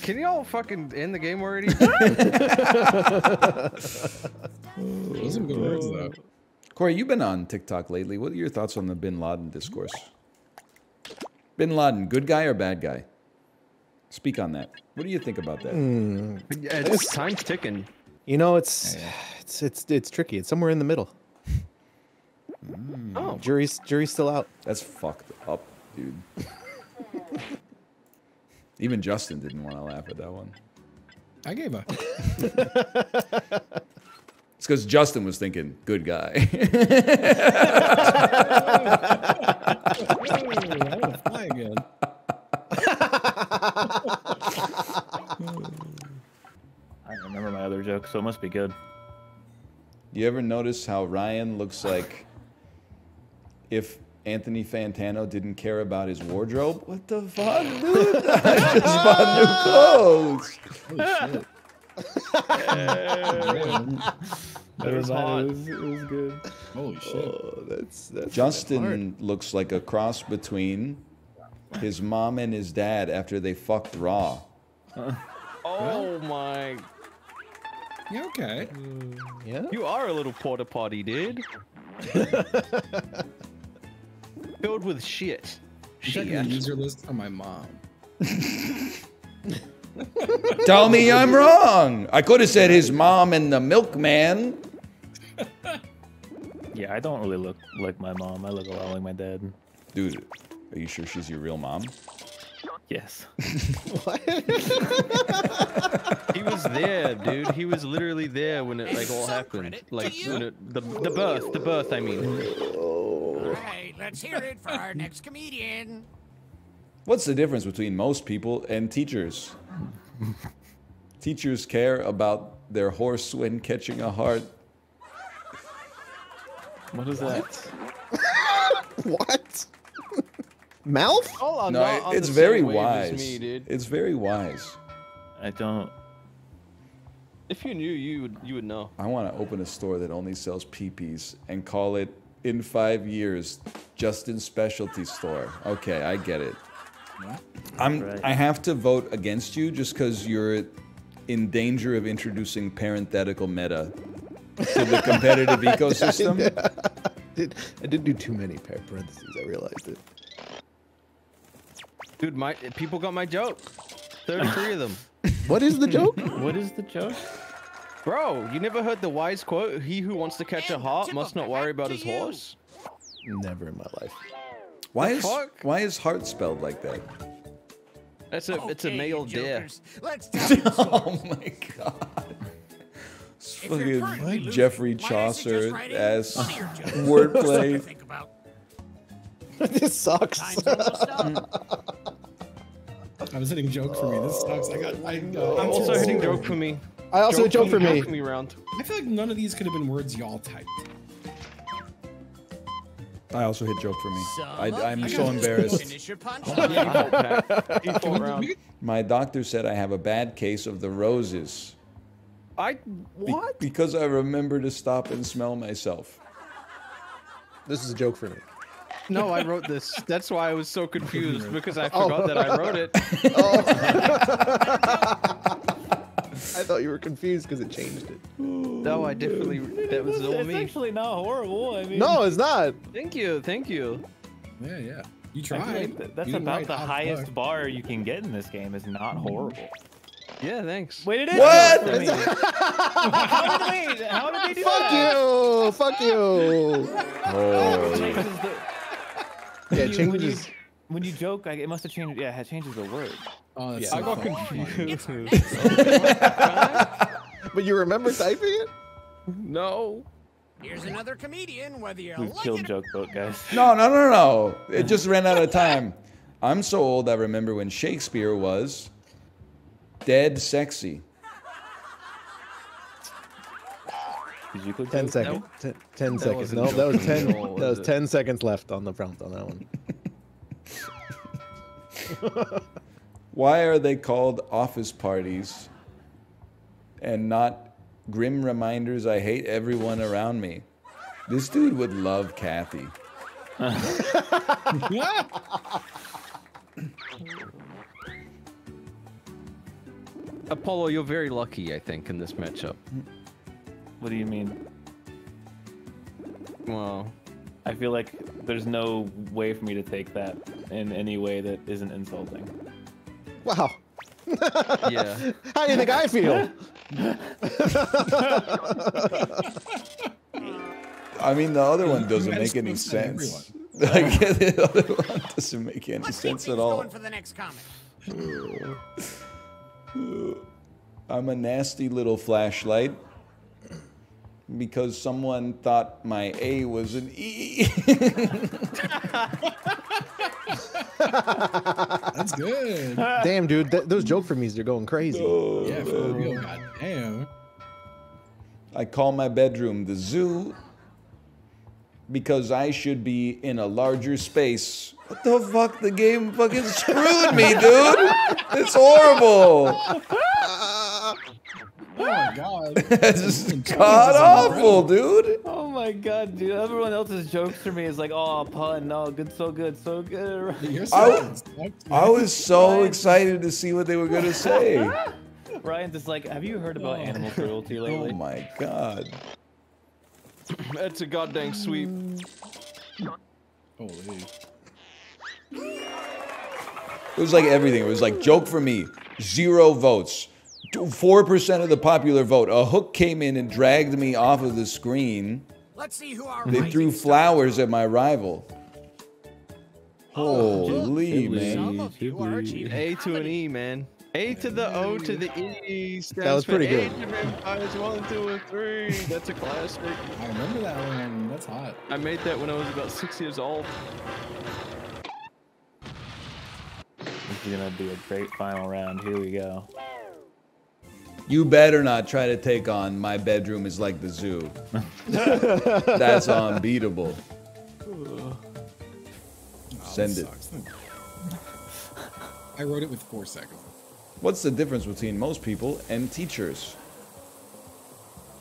Can y'all fucking end the game already? (laughs) Those are good words though. Kory, you've been on TikTok lately. What are your thoughts on the Bin Laden discourse? Bin Laden, good guy or bad guy? Speak on that. What do you think about that? Hmm. Yeah, it's time's ticking. You know, it's it's it's it's tricky. It's somewhere in the middle. Oh. Jury's jury's still out. That's fucked up, dude. (laughs) Even Justin didn't want to laugh at that one. I gave up. (laughs) It's because Justin was thinking, good guy. (laughs) I want to fly again. I remember my other joke, so it must be good. you ever notice how Ryan looks like if Anthony Fantano didn't care about his wardrobe? What the fuck, dude? (laughs) I just bought new (laughs) clothes. Holy shit! That was hot. It was, it was good. Holy shit. Oh, that's that's Justin looks like a cross between his mom and his dad after they fucked raw. (laughs) Oh my. Yeah, okay. Hmm. Yeah. You are a little porta potty, dude. Filled with shit. Checking the user list for my mom. (laughs) Tell me I'm wrong. I could have said his mom and the milkman. (laughs) Yeah, I don't really look like my mom. I look a lot like my dad. Dude, are you sure she's your real mom? Yes. (laughs) What? he was there, dude. He was literally there when it like all happened. Like when it, the the birth, the birth. I mean. Oh. All right, let's hear it for our next comedian. What's the difference between most people and teachers? teachers care about their horse when catching a heart. What is that? (laughs) what? Mouth? Oh, I'm no, it- on it's very wise. me, dude. It's very wise. I don't. If you knew, you would you would know. I want to open a store that only sells peepees and call it in five years Justin's Specialty Store. Okay, I get it. I'm. Right. I have to vote against you just because you're in danger of introducing parenthetical meta to the competitive (laughs) ecosystem. (laughs) did, I did do too many par- parentheses. I realized it. Dude, my people got my joke. Thirty-three of them. What is the joke? (laughs) What is the joke? Bro, you never heard the wise quote? He who wants to catch a hart must not worry about his horse. Never in my life. Why The is fuck? why is heart spelled like that? It's a it's a male you dare. jokers, Let's (laughs) oh my god. It's If fucking losing, Jeffrey why don't you Chaucer just write in ass one of your jokes? (laughs) wordplay. (laughs) This sucks. Time's almost up. I was hitting joke for me. This sucks. I got. I, I'm also hitting joke for me. I also hit joke for me. Me round. I feel like none of these could have been words y'all typed. I also hit joke for me. I, I'm so embarrassed. Finish your punch. Default round. My doctor said I have a bad case of the roses. I Be- what? because I remember to stop and smell myself. This is a joke for me. No, I wrote this. That's why I was so confused because I (laughs) Oh. forgot that I wrote it. (laughs) (laughs) I thought you were confused because it changed it. No, I definitely. That was all it's me. actually not horrible. I mean, No, it's not. Thank you, thank you. Yeah, yeah. You I feel tried. like th- that's You about write the odd highest fuck. bar you can get in this game. Is not horrible. Yeah, thanks. Wait, it is. What? good for me. how did wait? (laughs) How did they do Fuck that? you! Fuck you! Oh. Changes the- Yeah, when you- when you- changes. When you joke, like, it must have changed. Yeah, it changes the word. Oh, that's Yeah. so I got confused. (laughs) But you remember typing it? no. Here's another comedian, whether you We've like killed it joke boat, guys. (laughs) No, no, no, no. It just ran out of time. I'm so old. I remember when Shakespeare was dead sexy. Did you click Ten that? seconds. Ten, ten That seconds. No, that was ten. at that was was ten seconds left on the prompt on that one. (laughs) Why are they called office parties and not grim reminders I hate everyone around me? This dude would love Kathy. (laughs) Apollo, you're very lucky, I think, in this matchup. What do you mean? Well, I feel like there's no way for me to take that in any way that isn't insulting. Wow. yeah. (laughs) How do you think I feel? I mean, the other one doesn't make any supposed to be sense. (laughs) Like, the other one doesn't make any Let's keep sense things at all. going for the next comment. (sighs) I'm a nasty little flashlight because someone thought my A was an E. That's good. Damn, dude, th- those joke for me's they're going crazy. Oh, yeah, for real. God damn. I call my bedroom the zoo because I should be in a larger space. What the fuck? The game fucking screwed me, dude. It's horrible. Oh my ah! god. (laughs) It's just god awful, dude. Oh my god, dude! Everyone else's jokes for me is like, "Oh, pun, no, good, so good, so good." (laughs) You're I, so I was (laughs) so excited to see what they were gonna say. Ryan's just like, "Have you heard about oh. animal cruelty oh lately?" Oh my god. (clears throat) That's a goddamn sweep. Holy. It was like everything. It was like joke for me, zero votes, four percent of the popular vote. A hook came in and dragged me off of the screen. Let's see who our They threw flowers at my rival. Holy Some man! of you are achieving A to an E, man. A to the O to the E. stands was pretty good. Age of Empires one, two, and three. That's a classic. I remember that one. That's hot. I made that when I was about six years old. This is gonna be a great final round. Here we go. You better not try to take on my bedroom is like the zoo. (laughs) That's unbeatable. Oh, Send it. Sucks. I wrote it with four seconds. What's the difference between most people and teachers?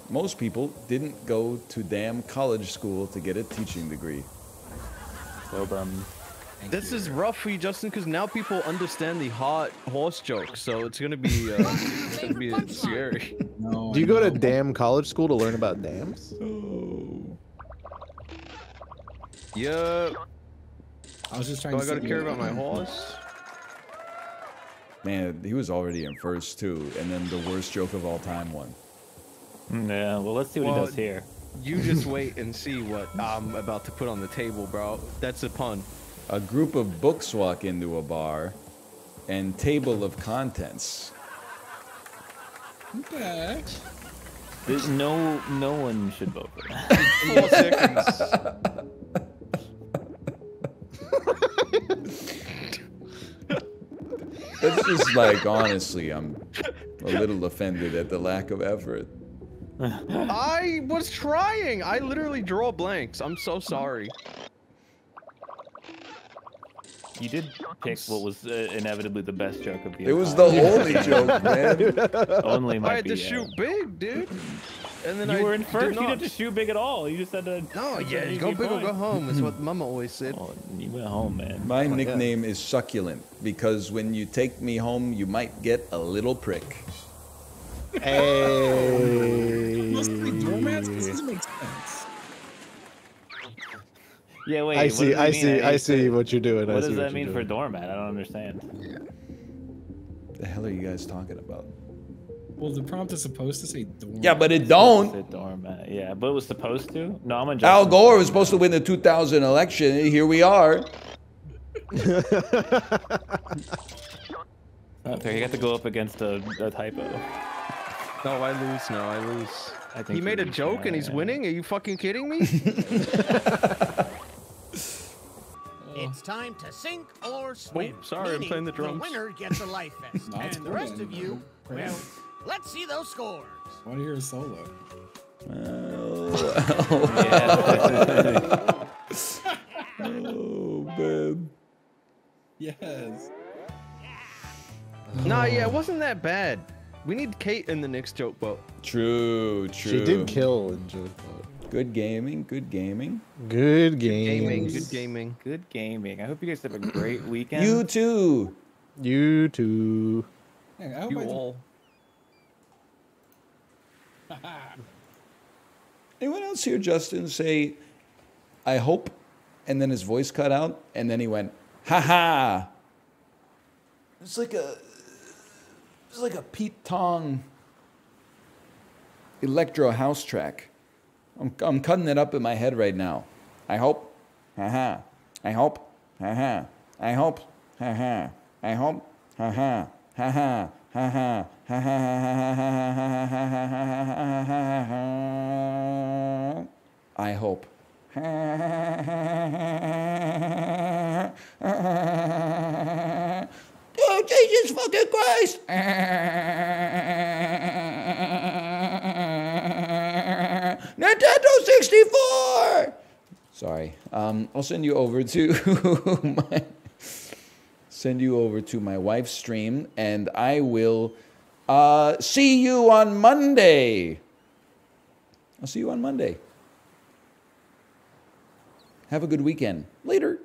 Most people didn't go to damn college school to get a teaching degree. Well done. This is rough for you, Justin, because now people understand the hot horse joke, so it's gonna be, uh, (laughs) it's gonna be scary. (laughs) No. Do you go to damn college school to learn about dams? Oh. (gasps) Yeah. I was just trying Do to I gotta care about my horse? Man, he was already in first too, and then the worst joke of all time won. Yeah. Well, let's see what Well, he does here. You just wait and (laughs) see what I'm about to put on the table, bro. That's a pun. A group of books walk into a bar, and table of contents. What the? There's no, no one should vote for that. Four seconds. It's just like honestly, I'm a little offended at the lack of effort. I was trying. I literally draw blanks. I'm so sorry. You did pick what was uh, inevitably the best joke of the year. It was the entire- only joke, (laughs) man. Only I might had be. to yeah. shoot big, dude. and then you I were in did first. You not. didn't have to shoot big at all. You just had to. No, yeah, an go easy big or go home is what (laughs) Mama always said. Oh, you went home, man. My Oh my nickname is Succulent because when you take me home, you might get a little prick. Doormats? This doesn't sense. Yeah, wait. I see. I mean? see. I used see to- what you're doing. What see does what that you're mean for doing. doormat? I don't understand. The hell are you guys talking about? Well, the prompt is supposed to say doormat. Yeah, but it don't. a doormat. Yeah, but it was supposed to. No, I'm on. Al Gore side was supposed to win the 2000 election. Here we are. (laughs) Okay, you got to go up against a, a typo. No, I lose. No, I lose. I think He you made a joke and he's yeah. winning. Are you fucking kidding me? (laughs) It's time to sink or oh, swim. sorry, I'm playing the drums. The winner gets a life (laughs) vest, Not and the rest swim. of you, well, let's see those scores. I want to hear a solo. (laughs) Oh man. Yes. nah, yeah, it wasn't that bad. We need Kate in the next joke boat. True, true. She did kill in joke Good gaming, good gaming. Good Gaming, games. good gaming. Good gaming. I hope you guys have a great (clears throat) weekend. You too. You too. Hey, I hope You I all. (laughs) Anyone else hear Justin say, I hope, and then his voice cut out, and then he went, ha ha. It's like a it's like a Pete Tong electro house track. I'm, I'm cutting it up in my head right now. I hope. Ha ha. I hope. Ha ha. I hope. Ha ha. I hope. Ha ha. Ha ha. Ha ha. I hope. (laughs) oh, Jesus fucking Christ! (laughs) Nintendo 64! Sorry. Um, I'll send you over to (laughs) my send you over to my wife's stream, and I will uh, see you on Monday. I'll see you on Monday. Have a good weekend. Later.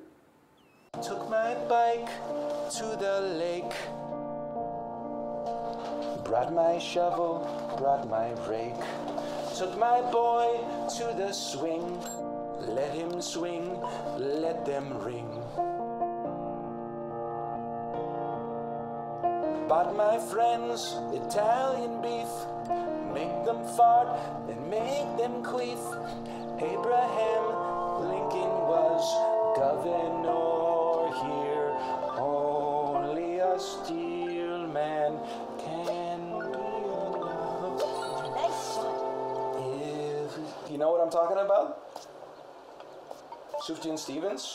Took my bike to the lake. Brought my shovel, brought my rake. Took my boy to the swing. Let him swing, let them ring. But my friends Italian beef. Make them fart and make them queef. Abraham Lincoln was governor here. Only a steel man you know what I'm talking about? Sufjan Stevens?